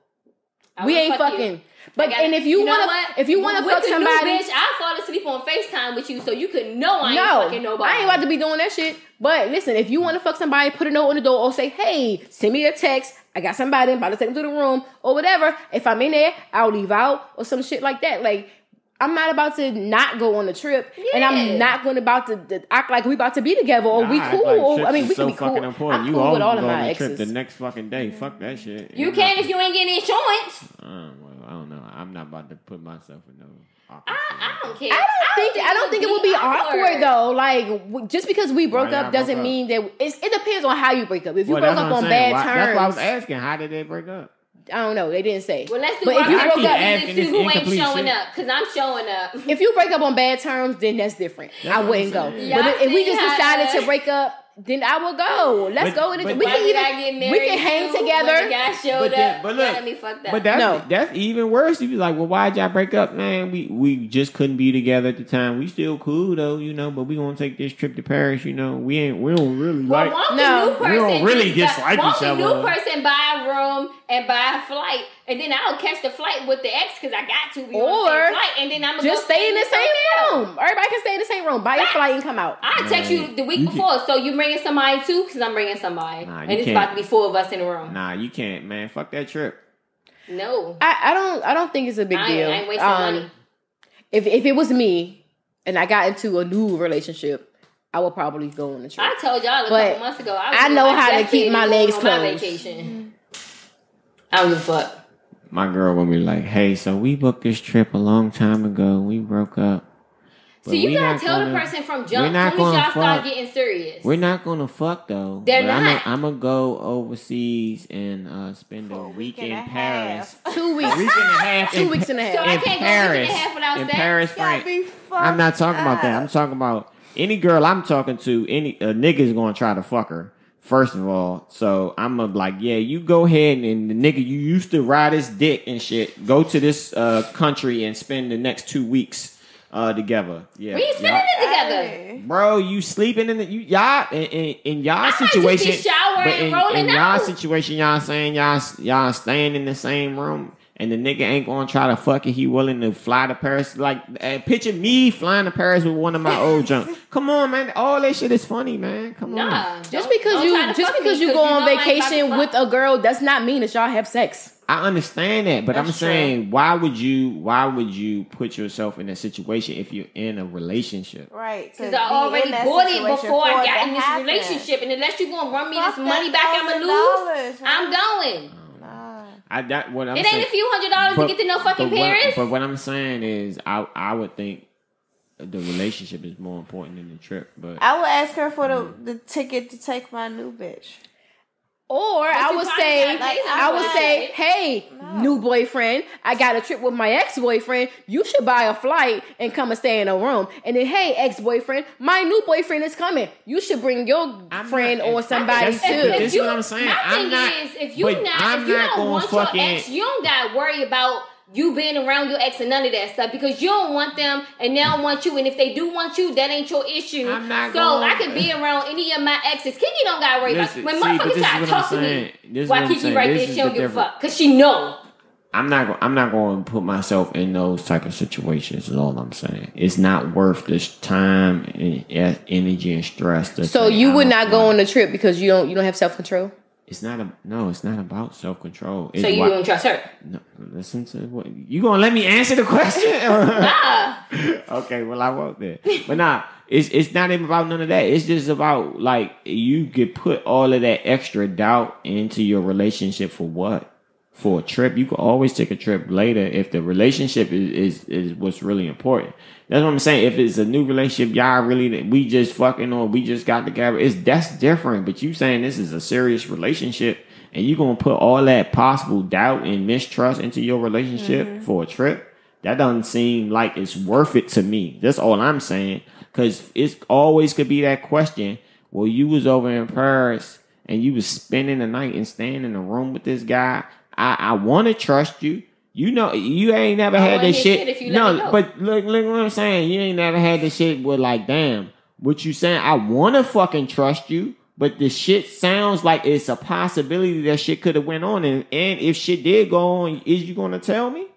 I we ain't fuck you. fucking. But I got- and if you, know wanna, what? if you wanna With fuck somebody, bitch, I fall asleep on Facetime with you, so you could know I ain't no, fucking nobody. I ain't about to be doing that shit. But listen, if you want to fuck somebody, put a note on the door or say, hey, send me a text. I got somebody, I'm about to take them to the room or whatever. If I'm in there, I'll leave out or some shit like that. Like, I'm not about to not go on the trip, and I'm not going to about to, to act like we about to be together or we cool. like, or- I mean, we so can be cool. important. I'm you cool with all of go on my the trip exes. the next fucking day. Fuck that shit. You I'm can not- if you ain't getting insurance. Uh, well, I don't know. I'm not about to put myself in no. I, I don't care. I don't think I don't think it would be awkward though. Like w- just because we broke Why up doesn't broke up? mean that it's, it depends on how you break up. If you Well, broke up on I'm bad. Why- terms, That's why I was asking. How did they break up? I don't know. They didn't say. Well, let's do But if you broke up- and asking see who ain't incomplete showing shit. up, because I'm showing up. If you break up on bad terms, then that's different. That's I wouldn't go. saying. But if, if we just decided to uh, break up then I will go. Let's But- go. And but we can even I get married we can hang too? together. When the guy showed But then- but look, got me fucked up. But that's No. that's even worse. You be like, well, why'd y'all break up, man? We we just couldn't be together at the time. We still cool though, you know. But we gonna take this trip to Paris, you know. We ain't we don't really Well, like. No. the new We person don't really just dislike won't each the new person buy a room and buy a flight, and then I'll catch the flight with the ex because I got to. We on the same flight, and then I'm going just stay in the same hotel. room. Everybody can stay in the same room. Buy your flight and come out. I text you the week You can- before, so you bringing somebody too? Because I'm bringing somebody, Nah, and it's can't. about to be four of us in the room. Nah, you can't, man. Fuck that trip. No, I, I don't I don't think it's a big I deal. I ain't wasting Um, money. If if it was me and I got into a new relationship, I would probably go on the trip. I told y'all a But couple months ago. I, was I know how to keep my legs closed. on my closed. vacation. I don't give a fuck. My girl gonna be like, hey, so we booked this trip a long time ago. We broke up. So you gotta tell the gonna- person from jump. we're jump. not As gonna y'all start fuck. getting serious. We're not gonna fuck though. They're but I'm gonna go overseas and uh, spend a, week, week in a Paris. half. *laughs* two weeks. week and a half. Two in- weeks and a half. So I can't go a week and a Paris. half without in sex? Paris, Y'all France. be I'm not talking about that. I'm talking about any girl I'm talking to. Any a nigga's gonna try to fuck her. First of all, so I'm gonna like, yeah, you go ahead and the nigga you used to ride his dick and shit. Go to this uh, country and spend the next two weeks uh, together. Yeah, we spending Y'all- it together. Bro. You sleeping in the you y'all in, in, in y'all just be situation. showering but and in, rolling in y'all out. situation, y'all saying y'all y'all staying in the same room. And the nigga ain't gonna try to fuck it. He willing to fly to Paris. Like, uh, picture me flying to Paris with one of my old junk. *laughs* Come on, man. All that shit is funny, man. Come on. Nah, Just don't- because don't you just because you go on know I ain't about to vacation with a girl does not mean that y'all have sex. I understand that, but I'm That's true. saying, why would you? Why would you put yourself in that situation if you're in a relationship? Right. Because I already bought it before I got in this happen. relationship, and unless you're gonna run me Fuck this money back, I'ma lose. $1,000, I'm going. Nah. I that what I'm It saying. ain't a few hundred dollars to get to no fucking but what- Paris. but what I'm saying is, I I would think the relationship is more important than the trip. But I will ask her for the, Mm. the ticket to take my new bitch. Or I you would say, got lazy I would say, hey, No. new boyfriend, I got a trip with my ex boyfriend. You should buy a flight and come and stay in a room. And then, hey, ex boyfriend, my new boyfriend is coming. You should bring your I'm friend not- or somebody that's- too. but this is what I'm saying. My I'm thing not- is, if you but not, I'm if you not don't gonna want fucking- your ex, you don't got to worry about you being around your ex and none of that stuff because you don't want them and they don't want you. And if they do want you, that ain't your issue. I'm not so gonna- I could be around any of my exes. Kiki don't got to worry about when see, but motherfuckers this try to talk to me. This Why what I'm Kiki saying. right This there? is She don't the give a fuck because she know. I'm not. I'm not going to put myself in those type of situations. Is all I'm saying. It's not worth this time and energy and stress. So you I'm would not go fly. on the trip because you don't you don't have self control. It's not a no. It's not about self control. So you don't trust her. no, listen to what you gonna let me answer the question? *laughs* *laughs* Nah. okay, well I won't then. But nah, it's it's not even about none of that. It's just about like you could put all of that extra doubt into your relationship for what? For a trip, you could always take a trip later if the relationship is is, is what's really important. That's what I'm saying. If it's a new relationship, y'all really we just fucking or we just got together, it's that's different. But you saying this is a serious relationship and you gonna put all that possible doubt and mistrust into your relationship mm-hmm. for a trip, that doesn't seem like it's worth it to me. That's all I'm saying. Cause it's always could be that question. Well, you was over in Paris and you was spending the night and staying in a room with this guy. I, I want to trust you. You know, you ain't never I had this shit. shit if you let no, but look, look what I'm saying. You ain't never had this shit with like, damn, what you saying? I want to fucking trust you, but the shit sounds like it's a possibility that shit could have went on, and and if shit did go on, is you gonna tell me?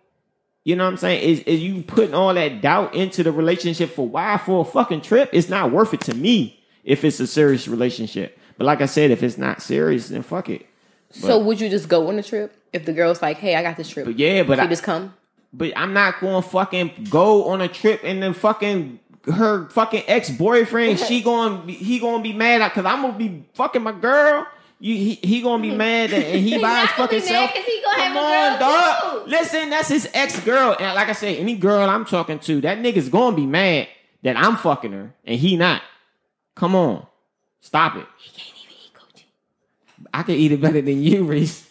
You know what I'm saying? Is is you putting all that doubt into the relationship for why for a fucking trip? It's not worth it to me if it's a serious relationship. But like I said, if it's not serious, then fuck it. So would you just go on the trip if the girl's like, hey, I got this trip? But yeah, but she I, just come. but I'm not going fucking go on a trip and then fucking her fucking ex boyfriend. *laughs* she going he going to be mad because I'm gonna be fucking my girl. You he, he gonna be mad and he *laughs* by his fucking self. 'cause he gonna Come on, dog. too. Listen, that's his ex girl, and like I said, any girl I'm talking to, that nigga's gonna be mad that I'm fucking her and he not. Come on, stop it. He can't even eat Gucci. I can eat it better than you, Reese.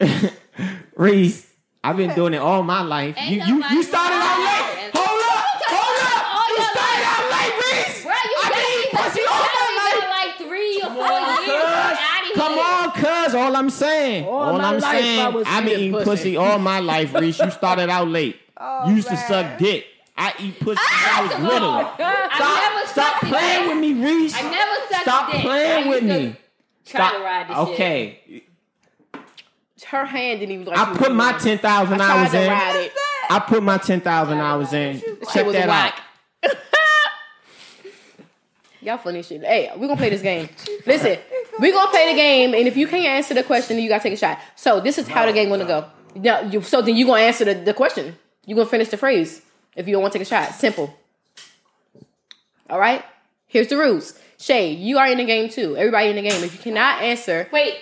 *laughs* Reese, I've been doing it all my life. Ain't You you, you started out late. Hold up, hold up. All You started out late, Reese. Bro, you I got can me eat pussy all my life. like three years. cuz. Outta Come on, cuz. All I'm saying. All All, I'm life, saying. I've been eating eating pussy. pussy. all my life, *laughs* Reese. You started out late. Oh, you used to suck dick. I eat pussy when I was ah, little. I never Stop playing with me, Reese. I never sucked Stop a dick. playing I with used to me. Try Stop. to ride this shit. Okay. Her hand didn't even like I put my ten thousand hours in. I put my ten thousand hours in. Shit Check was that out. *laughs* Y'all funny as shit. Hey, we're gonna play this game. Listen, we're gonna play the game, and if you can't answer the question, then you gotta take a shot. So this is how the game gonna go. No, you, so then you gonna answer the, the question. you gonna finish the phrase if you don't want to take a shot. Simple. All right? Here's the rules. Shay, you are in the game too. Everybody in the game. If you cannot answer, Wait.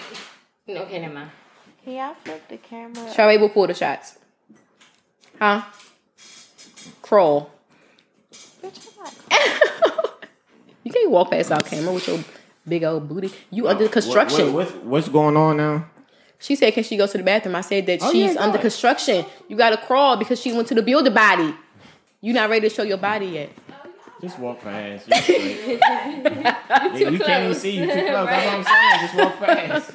Okay, never mind. Can y'all flip the camera? Charlie will pull the shots. Huh? Crawl. *laughs* you can't walk past our camera with your big old booty. You under construction. What- what- what's going on now? She said, "Can she go to the bathroom?" I said that Oh, she's yeah, under ahead. construction. You gotta crawl because she went to the builder body. You not ready to show your body yet. Just walk past. *laughs* You straight. Nigga, we can't even see you too close. That's what I'm *laughs* saying. Just walk past.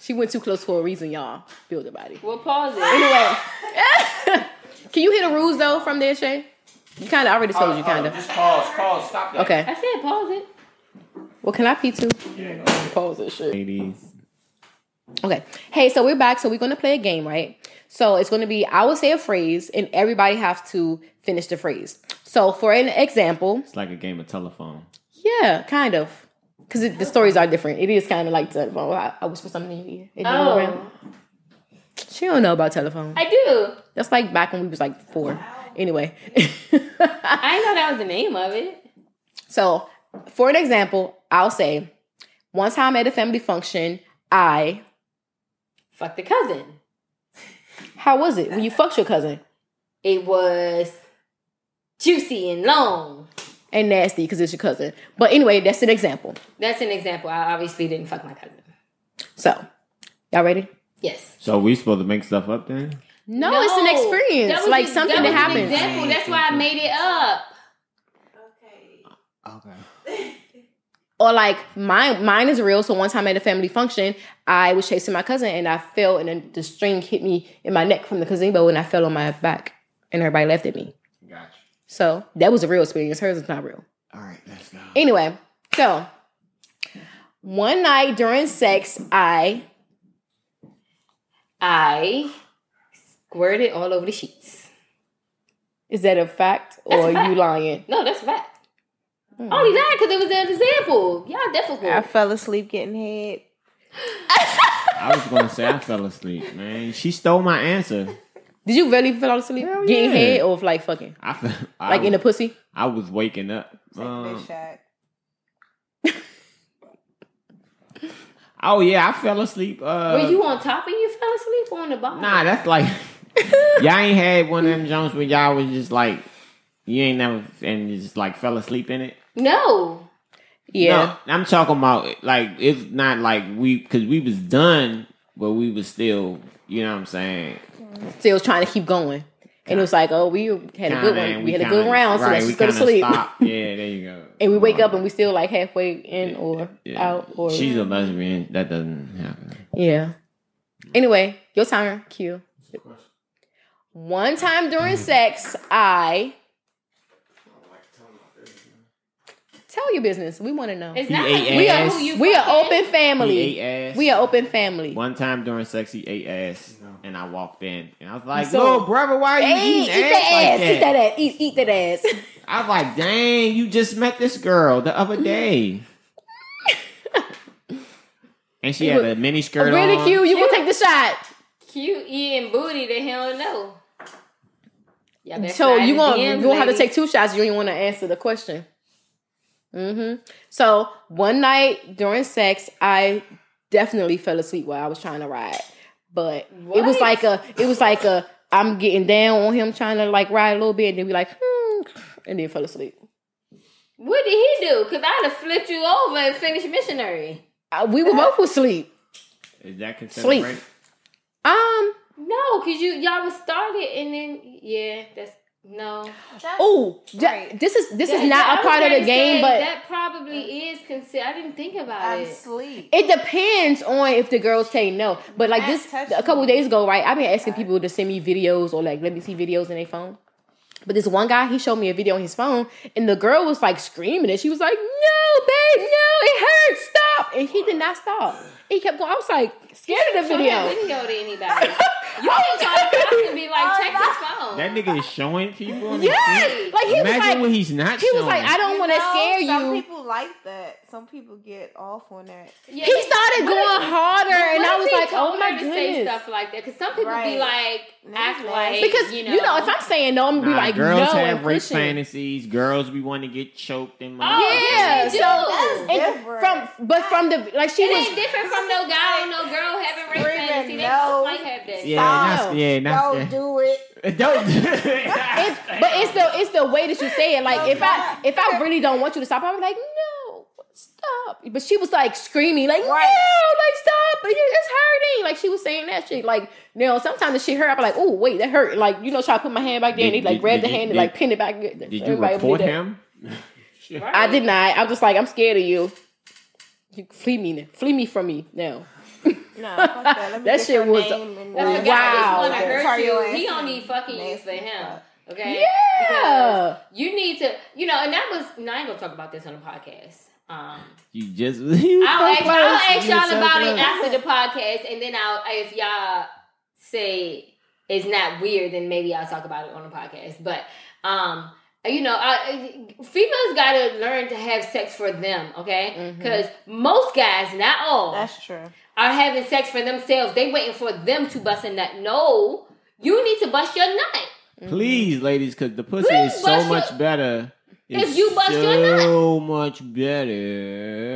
She went too close for a reason, y'all. Builder body. We'll pause it. Anyway, *laughs* can you hear the rules though from there, Shay? You kind of already told you, oh, oh, kind of. Just pause. Pause. Stop that. Okay. I said pause it. Well, can I pee too? Pause this shit. Ladies. Okay. Hey, so we're back. So we're gonna play a game, right? So it's gonna be I will say a phrase, and everybody have to finish the phrase. So for an example, It's like a game of telephone. yeah, kind of, because the stories are different. It is kind of like telephone. I, I whisper something in your ear. It around. Oh, She don't know about telephone. I do. That's like back when we was like four. Anyway. I didn't know that was the name of it. so for an example, I'll say, one time at a family function, I. Fuck the cousin. How was it when you fucked your cousin? It was juicy and long. And nasty because it's your cousin. But anyway, that's an example. That's an example. I obviously didn't fuck my cousin. So, y'all ready? Yes. So we supposed to make stuff up then? No, it's an That experience, was like a- something that that, was an happens. example. That's why I made it up. Okay. Okay. or like mine, mine is real. So one time at a family function, I was chasing my cousin and I fell, and then the string hit me in my neck from the gazebo, and I fell on my back, and everybody laughed at me. Gotcha. So that was a real experience. Hers is not real. All right, let's go. Anyway, so one night during sex, I I squirted all over the sheets. is that a fact That's or a fact. you lying? No, that's a fact. Hmm. Only that because it was an example. Y'all difficult. I fell asleep getting head. *laughs* I was gonna say I fell asleep, man. She stole my answer. Did you really fall asleep Hell getting yeah. head or like fucking I fell, I like in the pussy? I was waking up. Um, *laughs* oh yeah, I fell asleep. Uh, Were you on top and you fell asleep or on the bottom? Nah, that's like *laughs* y'all ain't had one of them Jones where y'all was just like you ain't never and you just like fell asleep in it. No. Yeah. No, I'm talking about like it's not like we because we was done, but we was still, you know what I'm saying. Still trying to keep going. And it was like, oh, we had a good one. and We, had a kinda- good round, so right, let's just go to sleep. stopped. *laughs* Yeah, there you go. and we wake up and we still like halfway in or Yeah. out or she's a lesbian. That doesn't happen. yeah. Anyway, your turn, Q. One time during sex, I tell your business. We want to know. It's He not ate like We are who you we are fucking. open family. He ate ass. We are open family. One time during sexy he ate ass, and I walked in, and I was like, So- "Little brother, why are you Hey, eat eating that ass ass. like Eat that?" that ass. Eat, eat that ass. *laughs* I was like, "Dang, you just met this girl the other day." And she had a mini skirt really on. cute. You will take the shot. cute eating booty that he don't know. So you in gonna you gonna have to take two shots. You don't even want to answer the question. Hmm So one night during sex, I definitely fell asleep while I was trying to ride, but it was like a it was like a I'm getting down on him trying to like ride a little bit, and then be like, hmm, and then fell asleep. What did he do? Cause I'd have flipped you over and finished missionary. Uh, we were both asleep. Is that considered Sleep. rape? Um, No, cause you y'all was started and then yeah, that's No. Oh, Right. this is this is not a part of the game, but that probably is considered. I didn't think about I'm it. Sleep. It depends on if the girls say no. But like That's this, a couple days ago, right? I've been asking people to send me videos or like let me see videos in their phone. But this one guy, he showed me a video on his phone, and the girl was like screaming, and she was like, "No, babe, no, it hurts, stop!" And he did not stop. He kept going. I was like scared of the Show that video. video to anybody. *laughs* You can try to and be like, *laughs* Oh, check his phone. That nigga is showing people. On Yes, like he was Imagine like, when he's not. he was like, "I don't want to know, scare Some you." people like that. Some people get off on that. Yeah, He started going if- harder, and I was like, "Oh my her to say stuff like that because some people be like act like Because you you know, know, if I'm saying no, I'm gonna be like, girls no, have rape fantasies. Girls be wanting to get choked and Oh, Yeah, so That's different. from but from the like she it was ain't different from no guy or no girl having rape Screaming fantasy. They no. both might have that. yeah, Stop. That's, yeah, that's, Don't do it. *laughs* don't. it's, but it's the it's the way that you say it. Like if I if I really don't want you to stop, I'm like no, stop. But she was like screaming like no, Right. like stop, Like, it's hurting. Like she was saying that shit. Like you know, sometimes the shit hurt. I'm like oh wait, that hurt. Like you know, try to put my hand back there and they Did- like did- the did- hand and like pin it back. Did you report did him? I did not. I'm just like I'm scared of you. You flee me, flee me from me now. *laughs* No, fuck that. Let me That get shit was- name and If a then- guy Wow. just want to Okay. hurt you, ass he in. only fucking you Nasty for him. Okay. Yeah. Because you need to, you know, and that was. No, I ain't gonna talk about this on the podcast. Um, You just. *laughs* You I'll ask. I'll ask You y'all so about it after the podcast, and then I'll if y'all say it's not weird, then maybe I'll talk about it on the podcast. But um, you know, I, females gotta learn to have sex for them, okay? Mhm. Because most guys, not all, That's true. Are having sex for themselves. They waiting for them to bust a nut. No, you need to bust your nut. Mm-hmm. Please, ladies, because the pussy Please is so much your- better. If you bust your nut. so much better.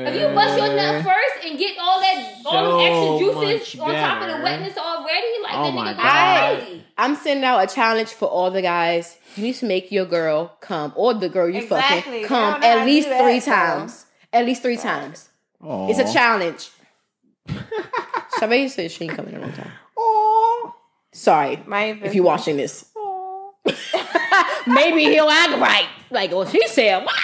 If you bust your nut first and get all that all the them extra juices much on top of the wetness already, like Oh that nigga God. go crazy. I'm sending out a challenge for all the guys. You need to make your girl come, or the girl you Exactly. fucking come don't know how at least three times. At least three times. It's a challenge. Shabay said she ain't coming in a time. Oh, Sorry my if you're watching this. *laughs* Maybe he'll act right. Like, oh, she said what?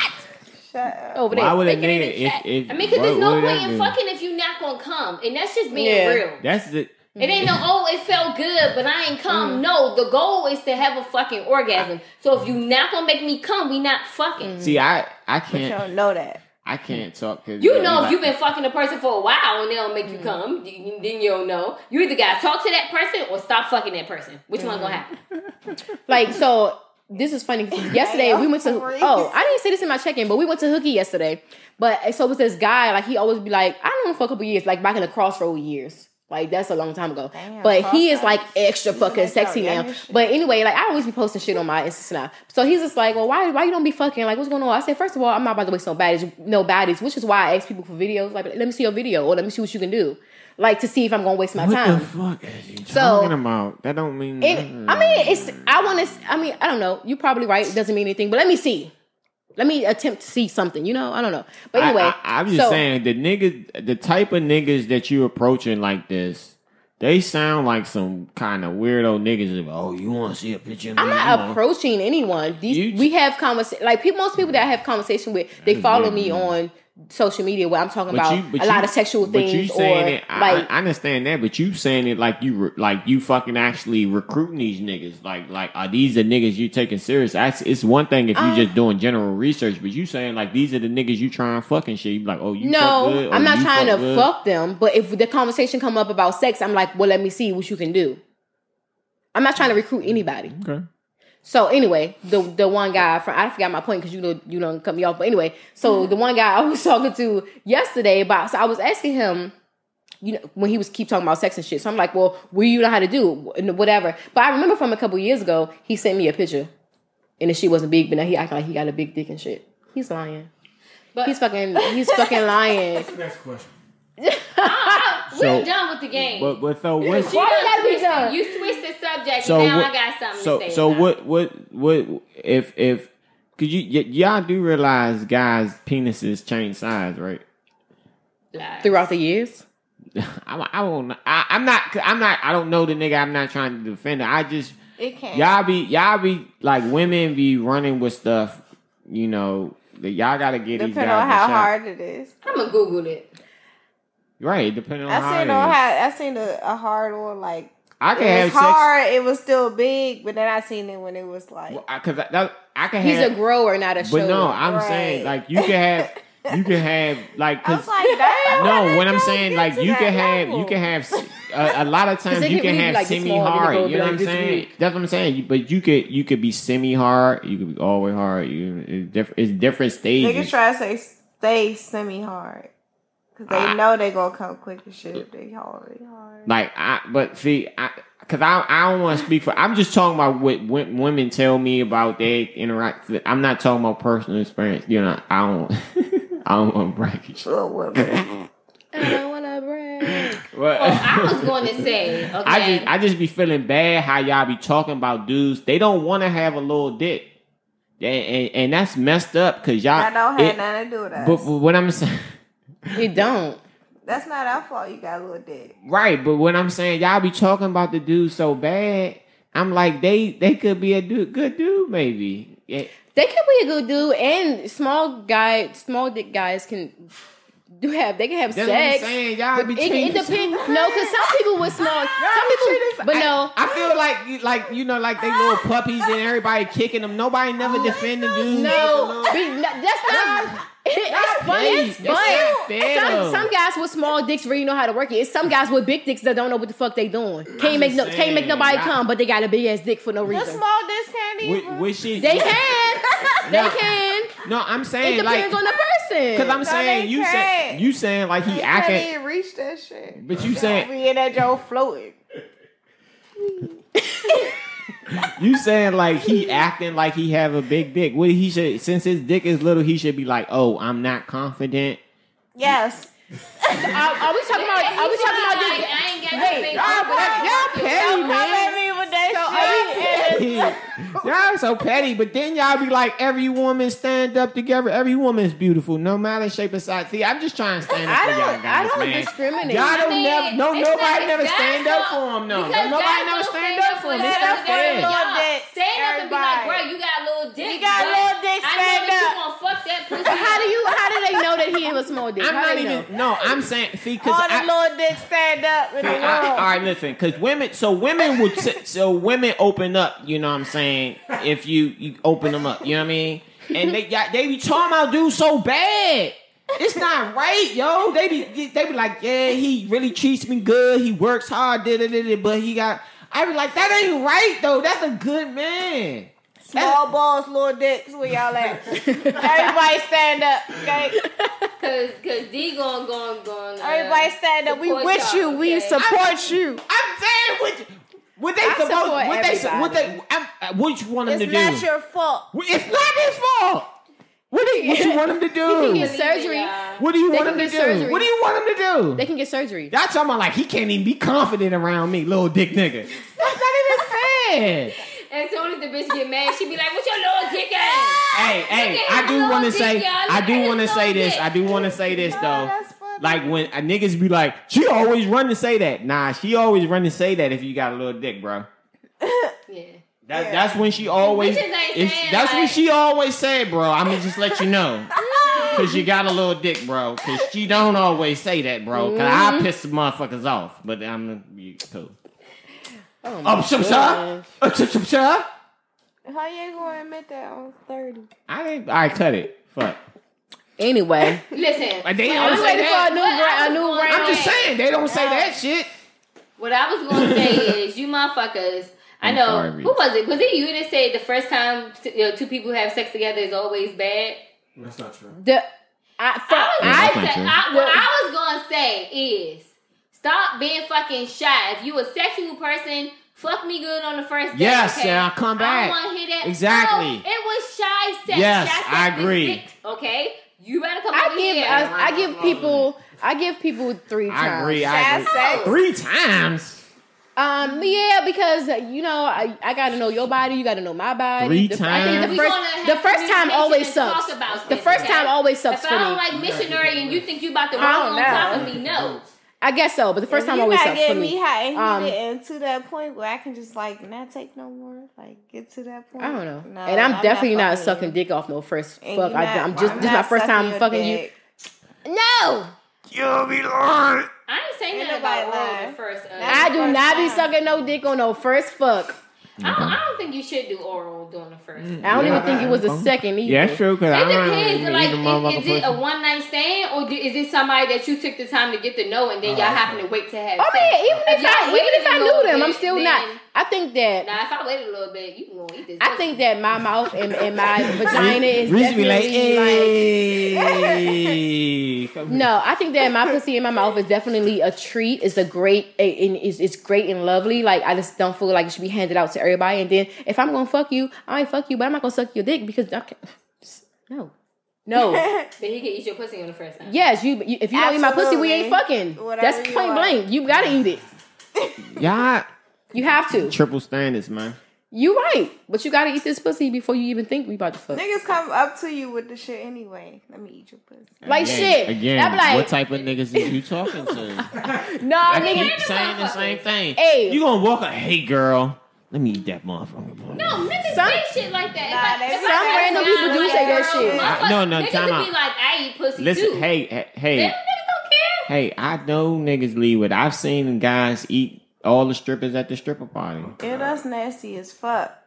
shut up. Over there. Why would a faking it in If, chat. if, I mean, because what- there's no what would point that in mean? fucking if you're not gonna come, and that's just being Yeah. real. That's the. It ain't no, oh, it felt good, but I ain't Mm. come. No, the goal is to have a fucking orgasm. So if you not gonna make me come, we not fucking. See, I I But you can't don't know that. I can't talk because You know if you've been fucking a person for a while and they don't make you mm-hmm. come, then you don't know. You either gotta talk to that person or stop fucking that person. Which one gonna happen? *laughs* Like, so this is funny. *laughs* 'cause Yesterday we went to. Oh, I didn't say this in my check-in, but we went to Hookie yesterday. But so it was this guy. Like he always be like, I don't know for a couple years, like back in the Crossroad years. Like that's a long time ago. Damn, but he is like extra fucking sexy now. But anyway, like I always be posting shit on my Insta now. So he's just like, well, why why you don't be fucking? Like what's going on? I said, first of all, I'm not about to waste no baddies, no baddies, which is why I ask people for videos. Like, let me see your video or let me see what you can do. Like to see if I'm gonna waste my what time. the fuck is you So- talking about? That don't mean. It. I mean, it's. I want to. I mean, I don't know. You're probably right. It doesn't mean anything, but let me see. Let me attempt to see something. You know, I don't know. But anyway, I, am just so- saying the niggas, the type of niggas that you approaching like this, they sound like some kind of weirdo niggas. Like, oh, you want to see a picture? Of I'm me? not You approaching anyone. These You- we have conversation. Like people, most people that I have conversation with, they follow me on social media where I'm talking about a lot of sexual but you things or it, I, like. I understand that, but you saying it like you re, like you fucking actually recruiting these niggas. Like like are these the niggas you taking serious? That's, it's one thing if you Uh, just doing general research, but you saying like these are the niggas you trying fucking shit. You like oh you fuck no, good, I'm not you trying to good. fuck them. But if the conversation come up about sex, I'm like, well, let me see what you can do. I'm not trying to recruit anybody. Okay. So anyway, the the one guy from I forgot my point because you know you don't cut me off. But anyway, so mm-hmm. the one guy I was *laughs* talking to yesterday about so I was asking him, you know, when he was keep talking about sex and shit. So I'm like, well, what do you know how to do and whatever. But I remember from a couple years ago, he sent me a picture, and the shit wasn't big, but now he acting like he got a big dick and shit. He's lying. But He's fucking. He's fucking lying. Next question. Ah, we're So- done with the game. But but so what's You Why done gotta be done? You switched the subject, So and now what- I got something so to say. so about what what what if if cause you y- y'all do realize guys penises change size right? it. Lies. Throughout the years, *laughs* I, I won't. I, I'm not. I'm not. I don't know the nigga. I'm not trying to defend it. I just. It can't. y'all be y'all be like women be running with stuff. You know, that y'all gotta get these Depending on how shot. hard it is. I'm gonna Google it. Right, depending on I how seen it on is. how I seen a, a hard one like I can it have was sex. hard. It was still big, but then I seen it when it was like Because I, that, I can He's have. a grower, not a show. but no, I'm Right. saying like you can have, you can *laughs* have like. I 'cause- was like, damn. *laughs* no, did what I'm y'all saying, get like you can have, level? you can have a, a lot of *laughs* times you can can have like semi small, then they hard. You know like what I'm saying? big. That's what I'm saying. But you could you could be semi hard. You could be all the way hard. You it's different. It's different Niggas stages. try to say stay semi hard because they I- know they gonna come quick as shit if they already hard. Like I, but see, I, cause I, I don't want to speak for. I'm just talking about what, what women tell me about their interact. I'm not talking about personal experience. You know, I don't, I don't want to brag. and shit. I don't wanna brag. But- Oh, I was going to say, okay. *laughs* I just, I just be feeling bad how y'all be talking about dudes. They don't want to have a little dick, and, and, and that's messed up because y'all. I don't have it- nothing to do with that. but, but what I'm saying. It don't. That's not our fault. You got a little dick. Right, but what I'm saying, y'all be talking about the dude so bad. I'm like, they they could be a dude, good dude, maybe. Yeah, They could be a good dude, and small guy, small dick guys can do have. They can have That's what I'm sex. saying. Y'all But be it, it treating depends. No, because some people with small, some people, but no. I feel like you like you know like they little puppies and everybody kicking them. Nobody never oh defend the dudes. No, no, that's not. It's fun. It's That's not fun. Some, some guys with small dicks really know how to work it. It's some guys with big dicks that don't know what the fuck they doing. Can't make no, just can't make nobody y'all- come, but they got a big ass dick for no The reason. small disc can't even. which shit? They can, *laughs* they No. can. No, I'm saying It depends like on the person. because I'm No, saying you say you saying like he They can't even reach that shit. But you saying be in that Joe floating. *laughs* you saying like he acting like he have a big dick. What he should since his dick is little, he should be like, oh, I'm not confident. Yes. *laughs* are, are we talking about? Are we talking about this? I ain't got Wait, y'all- dick. y'all petty, Don't come man. At me with that shit. y'all so petty, but then y'all be like, every woman stand up together. Every woman is beautiful, no matter shape or size. See, I'm just trying to stand up I for y'all guys, I don't man. discriminate. Y'all don't I mean, never, no, nobody not- never stand up for them. No, nobody never stand stand up up for them. for It's that. not Everybody fair. know- stand up and be like, bro, you got a little dick. You got a little dick, I know stand that up. you gonna fuck that pussy. How do you? How do they know that he was small dick? I'm How not they know? even. No, I'm saying. See, because All the I, little dicks stand up in the See, I- world. all right, listen, because women, so women would, t- so women open up. You know what I'm saying? If you you open them up, you know what I mean? And they got they be talking about dudes so bad. It's not right, yo. They be they be like, yeah, he really treats me good. He works hard, da da da da. But he got. I be like, that ain't right though. That's a good man. Small *laughs* balls, little dicks, where y'all at? Everybody stand up, okay? Cause, cause D going, going, going. Uh, Everybody stand up. We support with y'all, you. We okay? support you. I'm saying, what, what they I supposed, support what they, what they, everybody. I'm, uh, what you want them It's to do? It's not your fault. it's not his fault. What do you, what you want him to do? He can do? get surgery. What do you They want can him to do? surgery. What do you want him to do? They can get surgery. Y'all talking about like he can't even be confident around me, little dick nigga. That's not even fair. *laughs* As soon as the bitch get mad, she be like, "What's your little dick ass?" *laughs* Hey, hey, I do want to say. I do want to say this. I do want to say this though. Like when a niggas be like, she always run to say that. Nah, she always run to say that if you got a little dick, bro. Yeah. That, Yeah. That's when she always. bitches ain't it's- that's when like- she always said, bro. I'm gonna just let you know, *laughs* cause you got a little dick, bro. Cause she don't always say that, bro. Cause I mm-hmm. piss the motherfuckers off, but I'm gonna cool. Oh, shum shum, uh, shum shum shum. How you gonna admit that on 30? I didn't. I cut it. Fuck. Anyway, *laughs* Listen, But they what don't I I'm was- say ready for a that. new, What I ra- a new round. I'm just saying they don't say that shit. What I was going to say is, you motherfuckers. I I'm know sorry, who was it? Was it you that said the first time t- you know, two people have sex together is always bad? That's not true. The, I, for, I was Yeah, gonna that's say, not I, what I was gonna say is stop being fucking shy. If you a sexual person, fuck me good on the first date. Yes, okay? and I'll come back. I want to hear that. Exactly. No, it was shy sex. Yes, shy sex I agree. dick, okay, you better come I over give here. I, I give people I give people three times. I agree. I agree. Sex. Three times. Um, yeah, because uh, you know I, I got to know your body, you got to know my body. Three the, I think times? the We first gonna have the first time always sucks. about The this, first okay? time always sucks If for I don't me. like missionary and you think you about to roll on top of me, no. I guess so, but the first If time you always not sucks for getting me me. hot and Um, heated and to that point where I can just like not take no more, like get to that point. I don't know. No, and I'm, definitely not, fucking sucking dick off no first And fuck. you I, not- I'm just I'm this is my first time sucking your fucking you. No, You'll be lying. I ain't saying Ain't nothing about nobody lying. first. Uh, I do first not be sucking no dick on no first fuck. I don't, I don't think you should do oral during the first. Mm, I don't even think it was the second either. Yeah, that's true. Cause I It don't depends. Like, eat a is, is it a one night stand or do, is it somebody that you took the time to get to know and then oh, y'all happen to wait to have? I mean, sex? even if, y'all I even if I a knew little them, I'm still not. I think that Now, if I waited a little bit, you can go eat this. I pussy. think that my mouth and, and my *laughs* vagina is Reese be definitely like, like, hey. *laughs* Come here. No, I think that my pussy in my mouth is definitely a treat. It's a great, and it's, it's great and lovely. Like I just don't feel like it should be handed out to everybody. And then if I'm gonna fuck you, I might fuck you, but I'm not gonna suck your dick because I can't. Just, no, no. *laughs* Then he can eat your pussy on the first time. yes, you. you if you don't eat my pussy, we ain't fucking. Whatever That's you point blank. You gotta eat it. Y'all You have to. triple standards, man. You right, but you gotta eat this pussy before you even think we about to fuck. Niggas come up to you with the shit anyway. Let me eat your pussy. Like Again- shit. Again, like- what type of niggas is you talking to? *laughs* No, I nigga. keep saying the same thing. Hey. You gonna walk a hey girl? Let me eat that motherfucker. boy." No, niggas Some- say shit like that. Nah, if I, if some I random ask people y'all, do like, say that girl, shit. motherfuckers- No, no, niggas time would out. be like, I eat pussy Listen, too. hey, eh, hey, hey, Them niggas don't care. hey, I know niggas leave with. I've seen guys eat all the strippers at the stripper party. Yeah, that's nasty as fuck.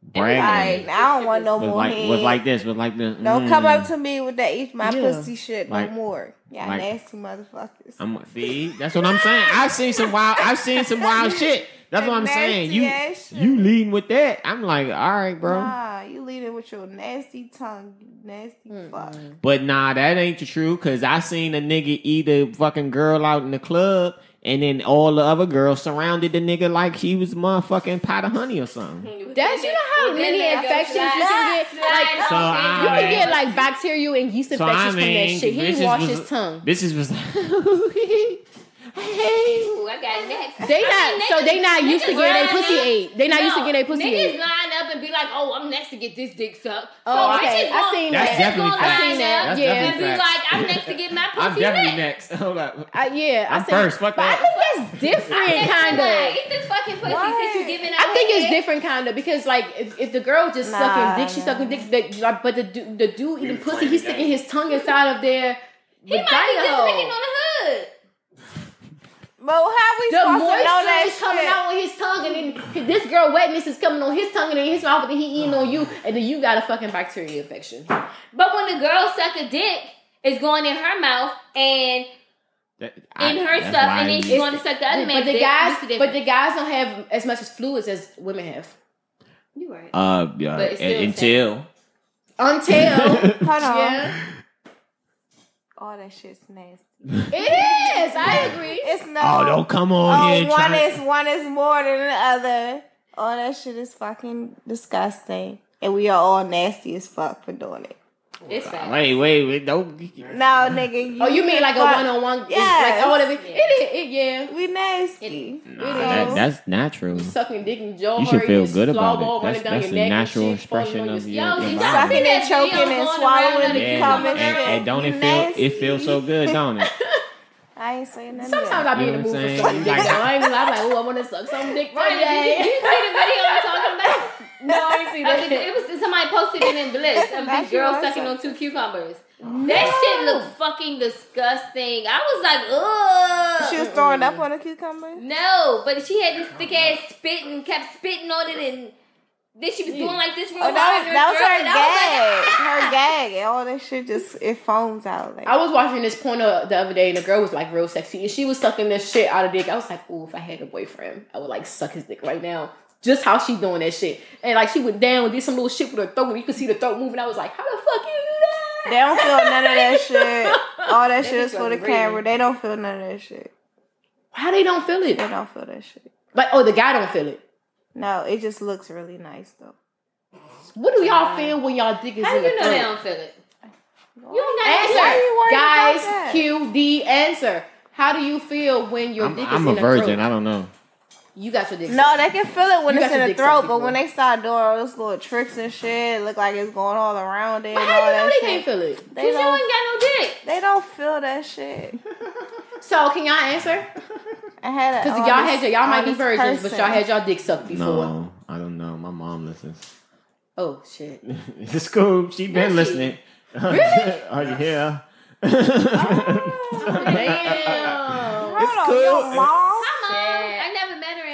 Bragging. Like, I don't want no was more like head. was like this. Was like this. Don't come mm. up to me with that eat my Yeah. pussy shit Like- no more. Y'all like- nasty motherfuckers. I'm see. That's what I'm saying. I've seen some wild. I've seen some wild *laughs* shit. That's what I'm saying. You ass shit. you leading with that. I'm like, all right, bro. Nah, you leading with your nasty tongue, you nasty fuck. But nah, that ain't the truth. Cause I seen a nigga eat a fucking girl out in the club, and then all the other girls surrounded the nigga like he was a motherfucking pot of honey or something. That's you know how many infections you can get. Like So I- you can get like bacterial and yeast So I infections from that shit. He didn't wash was- his tongue. Bitches was *laughs* *laughs* hey. Ooh, I got next. They I not mean, so they not used to niggas get their pussy up- ate. They not used to No, get their pussy Niggas ate. line up and be like, "Oh, I'm next to get this dick sucked." Oh, so okay. bitches I gon- seen That's that. definitely gon' facts. line I seen that. up That's Yeah. And definitely be facts. like, "I'm next to get my pussy I'm definitely next." next. Hold up. I, yeah, I I'm seen first. Fuck But I think it's different, kind of. Eat this fucking pussy since you giving out I think it's head. different, kind of, because like if, if the girl just Nah, sucking dick, she's nah. sucking dick. The, but the the dude eating pussy, he's sticking his tongue inside of their He might be just hole. licking on the hood. But how we The supposed to know moisture that is coming shit? out on his tongue, and then this girl wetness is coming on his tongue and in his mouth, and then he eating on you, and then you got a fucking bacteria infection. But when the girl suck a dick, it's going in her mouth and That- I- in her stuff, and then you- she's going to suck the other But man's the dick. guys, the but the guys don't have as much as fluids as women have. you right. Uh, yeah, But it's still until Until Hold *laughs* on. yeah, All that shit's nasty. It is. I agree. It's not. oh, don't come on Oh, here. one trying- is one is more than the other. All that shit is fucking disgusting, and we are all nasty as fuck for doing it. It's fat. Wait, wait, wait! Don't. No, nigga. You Oh, you mean like a one on one? Yes. Like all of it. It is. It, yeah. We nasty. Nah, that, that's natural. Sucking dick and jaw. You should feel your good about it. running That's, down that's your the natural expression of your- your, Yo, you body. sucking Sucking and choking and swallowing around and the Yeah, coming. and, and don't it You feel? It feels so good, don't it? *laughs* I ain't saying nothing. Sometimes I be You in the mood what for I'm sucking saying? dick. Like- I ain't gonna lie. I'm like, oh, I want to suck some dick Right, did today. *laughs* you see the video I'm talking about? No, I see that. It was somebody posted it in Bliss of this That's girl sucking on two cucumbers. That shit looked fucking disgusting. I was like, ugh. She was throwing up on a cucumber. No, but she had this thick ass spit and kept spitting on it, and then she was doing like this real Oh, hard. that, in that was throat, her and I was like, gag. Ah! Her gag. And all that shit just it foams out. Like I was watching this porno the other day, and the girl was like real sexy, and she was sucking this shit out of dick. I was like, ooh, if I had a boyfriend, I would like suck his dick right now. Just how she doing that shit, and like she went down and did some little shit with her throat, and you could see the throat moving. I was like, how the fuck you do that? They don't feel none of that shit. *laughs* All that They shit is for the wasn't camera. They don't feel none of that shit. How they don't feel it? They don't feel that shit. Like, oh, the guy don't feel it. No, it just looks really nice though. What do y'all feel when y'all dick is How in the you know throat? they don't feel it? You don't got Answer, you guys. Q D answer. How do you feel when your I'm, dick is I'm in a the virgin. throat? I don't know. You got your dick. No, they can feel it when You it's got your in the throat, but when they start doing all those little tricks and shit, look like it's going all around it. But and how all you know that they shit. can't feel it? They Cause you don't. ain't got no dick. They don't feel that shit. *laughs* So can y'all answer? I had a, Because y'all this- had your, y'all might all be this virgins, but y'all had y'all dick sucked before. No, I don't know. My mom listens. Oh shit. *laughs* it's cool. She been Does she? listening. Really? *laughs* oh yeah. Oh, damn. Hold on, cool. your mom.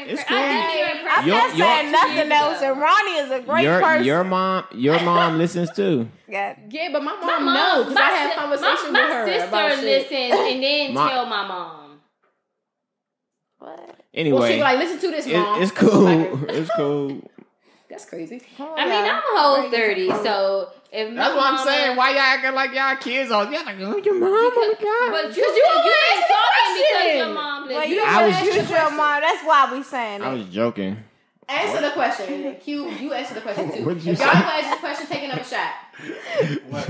I never met her in It's person. I cool. did meet her in I'm. Your- not saying nothing else. And Ronnie is a great your person. your mom your mom *laughs* listens too. Yeah. Yeah, but my mom, My knows because I had conversations conversation my, with my sister about shit. listens and then My- tell my mom. What? Anyway, Well, she be like, listen to this, it- mom. it's *laughs* Like, cool. It's cool. *laughs* That's crazy. Hold I mean. I'm a whole thirty, so if That's what I'm mama- saying. Why y'all acting like y'all kids are? Y'all like, oh, your mom, oh my god. But you, you you, always ain't ask the talking because question. your mom Well, listens. you I I was- was use your mom. That's why we saying I was joking. Answer the question. Q, you answer the question too. What'd you if y'all say? answer the question, take another shot. what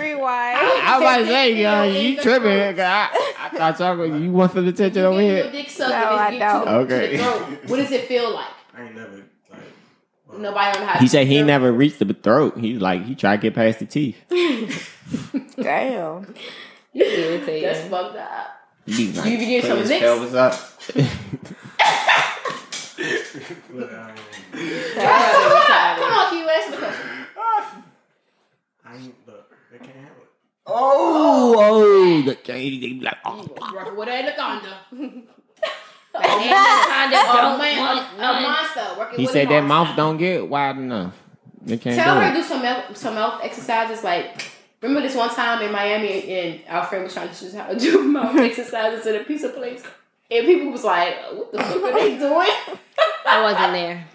Rewind. I was about to say, Yo, uh, you tripping. tripping? 'cause I, I thought talking. You want some attention You over get your here? dick sucked No, I it get to the, don't. to Okay. the. What does it feel like? I ain't never like. well, Nobody on how He said he never reached the throat. He like he tried to get past the teeth. *laughs* Damn. You irritating. That's fucked up. He like, You be getting put some his licks? pelvis up. Look, I ain't, Come on, Q, answer the question. I ain't look. They can't have it. Oh, oh, the can't. they be like, oh, What anaconda? *laughs* Oh, Anaconda don't man, want a, a monster. Working he with said a that mouth don't get wide enough. They can't Tell do her it. to do some mouth, some mouth exercises. Like, remember this one time in Miami, and our friend was trying to teach us how to do *laughs* mouth exercises at a pizza place, and people was like, "What the fuck are they *laughs* doing?" I wasn't there.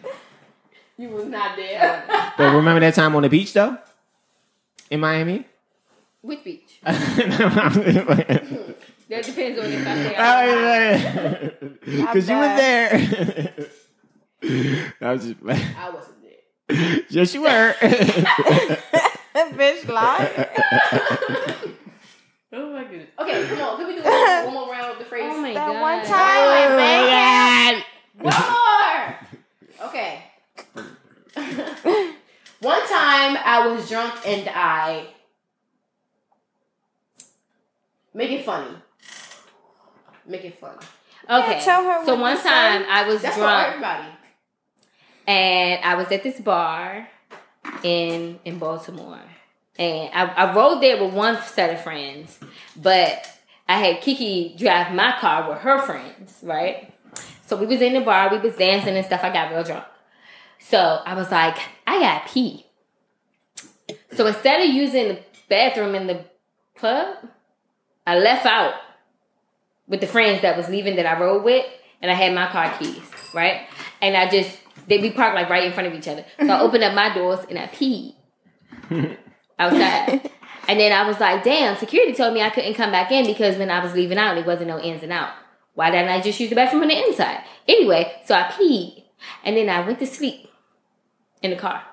You was not there. But remember that time on the beach though, in Miami. Which beach? *laughs* That depends on if I say *laughs* I Because *laughs* you were there. *laughs* I was just, I wasn't there. yes, you were. Bitch lie. Oh my goodness. Okay, come on. Can we do one more, one more round of the phrase? Oh my That oh god. one time, Oh One man. more. Okay. one time I was drunk and I make it funny. Make it fun. Okay. Yeah, tell her so what one to say. time I was That's for drunk everybody. and I was at this bar in in Baltimore. And I, I rode there with one set of friends, but I had Kiki drive my car with her friends, right? So we was in the bar, we was dancing and stuff. I got real drunk. So I was like, I got pee. So instead of using the bathroom in the club, I left out with the friends that was leaving that I rode with, and I had my car keys, right? And I just they be parked like right in front of each other. So I mm-hmm. opened up my doors and I peed outside. And then I was like, damn, security told me I couldn't come back in because when I was leaving out, there wasn't no ins and out. Why didn't I just use the bathroom on the inside? Anyway, so I peed. And then I went to sleep in the car.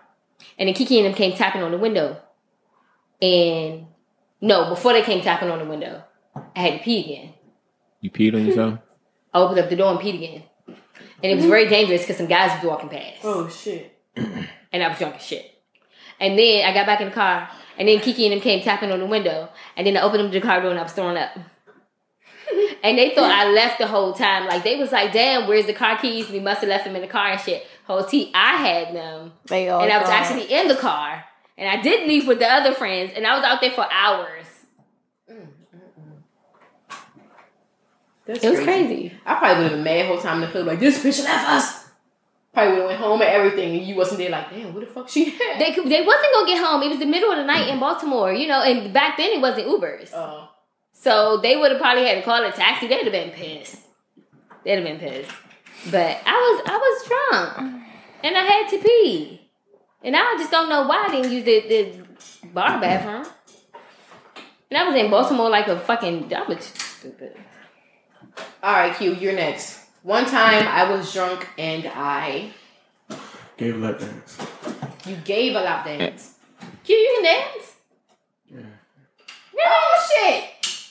And then Kiki and them came tapping on the window. And no, before they came tapping on the window, I had to pee again. You peed on yourself? I opened up the door and peed again. And it was very dangerous because some guys was walking past. Oh shit. *clears throat* And I was drunk as shit. And then I got back in the car, and then Kiki and them came tapping on the window, and then I opened up the car door and I was throwing up. *laughs* And they thought I left the whole time. Like they was like, "Damn, where's the car keys? We must have left them in the car and shit." Whole T, I had them, They all and I was gone. actually in the car, and I didn't leave with the other friends, and I was out there for hours. That's It was crazy. I probably would have been mad the whole time in the club, like this bitch left us. Probably would have went home and everything, and you wasn't there. Like, damn, what the fuck she *laughs* had? They they wasn't gonna get home. It was the middle of the night in Baltimore, you know, and back then it wasn't Ubers. Oh. So they would have probably had to call a taxi. They'd have been pissed. They'd have been pissed. But I was I was drunk and I had to pee. And I just don't know why I didn't use the, the bar bathroom. And I was in Baltimore like a fucking I was stupid. All right, Q, you're next. One time I was drunk and I Gave a lap dance. you gave a lap dance. Q, you can dance? Yeah. Oh shit!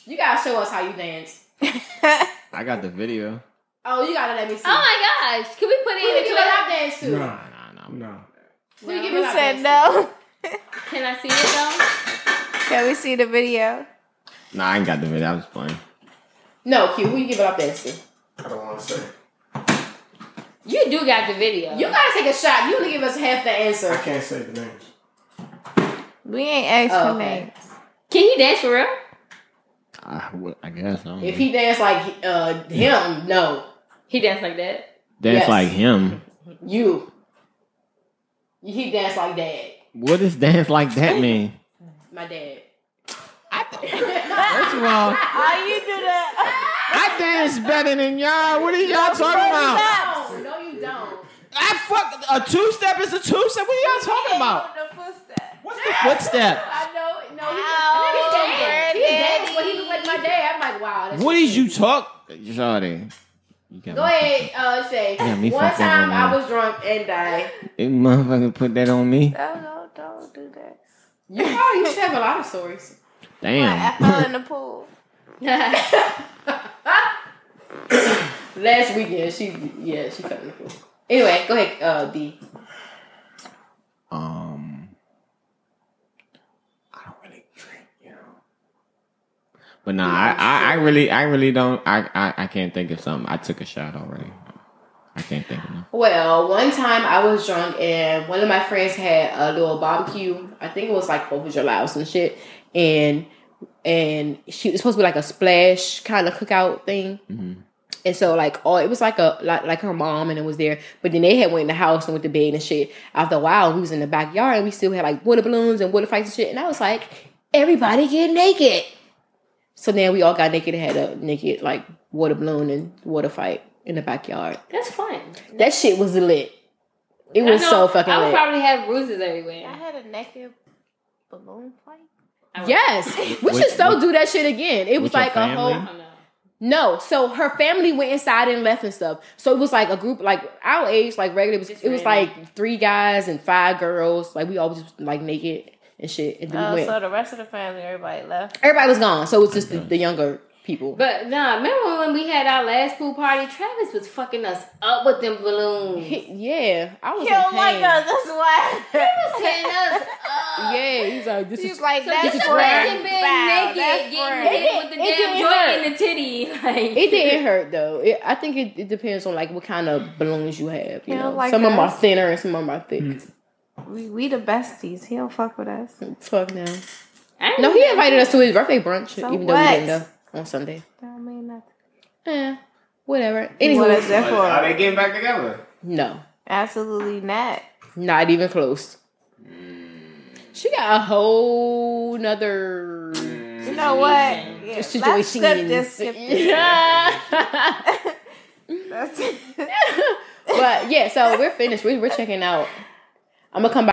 You gotta show us how you dance. *laughs* I got the video. Oh, you gotta let me see. Oh my gosh. Can we put it you in the give a Twitter? lap dance to? No. Nah, nah, nah. No. Who you give a You said dance no. Can I see it though? Can we see the video? Nah, I ain't got the video. I was playing. No, Q. Who you giving up this to? I don't want to say. You do got the video. You gotta take a shot. You only give us half the answer. I can't say the names. We ain't asked Oh, okay. names. Can he dance for real? I, well, I guess. I don't If know. he dance like uh him, no. He dance like that. Dance yes. like him. You. He dance like dad. What does dance like that mean? My dad. First of all, Oh, you do that. I dance better than y'all. What are y'all talking about? No, no, you don't. I fuck a two step is a two step. What are y'all talking about? The footstep. What's the footstep? I know. No, he, he dance. He granddaddy. dance, but he look like my dad. I'm like, wow. That's What did you talk? Shawty. You got Go me- ahead, uh, say. Yeah, me One time with I was drunk and died. You motherfucker put that on me. No, no, don't do that. You probably you should have a lot of stories. I fell in the pool. *laughs* Last weekend, she yeah, she fell in the pool. Anyway, go ahead, uh, D. Um, I don't really drink, you know. But nah, I, I, I really, I really don't. I, I, I can't think of something. I took a shot already. I can't think of nothing. Well, one time I was drunk and one of my friends had a little barbecue. I think it was like Fourth of July or some shit, and and she was supposed to be like a splash kind of cookout thing. Mhm. And so like oh, it was like a like, like her mom and it was there, but then they had went in the house and went to bed and shit. After a while, we was in the backyard and we still had like water balloons and water fights and shit. And I was like, everybody get naked. So then we all got naked and had a naked like water balloon and water fight in the backyard. That's fun. That shit was lit. It was know, so fucking I would lit. probably have bruises everywhere. I had a naked balloon fight. I would- Yes, *laughs* we should so do that shit again. It was like a whole no. So her family went inside and left and stuff. So it was like a group like our age, like regular. It was, it was like three guys and five girls. Like we always just like naked and shit. And then we Oh, went. so the rest of the family, everybody left. Everybody was gone, so it was just the, the younger people. But nah, remember when we had our last pool party? Travis was fucking us up with them balloons. He He- yeah, I was He in don't like us. That's why. was tearing us up. Yeah, he's like this He's is like, So that's just for imagine being Wow, naked, that's getting for- hit with the damn joint hurt. in the titty. *laughs* Like It didn't hurt though. It, I think it, it depends on like what kind of balloons you have. You He know, like some of them are thinner and some of them are thick. Mm. We, we the besties. He don't fuck with us. Fuck now. No, he invited us to his birthday brunch, So even though we what? didn't know on Sunday. Don't mean nothing. Eh, whatever. What is Anywho, that for? Are they getting back together? no, Absolutely not. not even close. She got a whole nother You know what? Yeah, let's situation. skip this. Skip *laughs* this. That's *laughs* *laughs* but yeah, so we're finished. We, we're checking out. I'm gonna come back.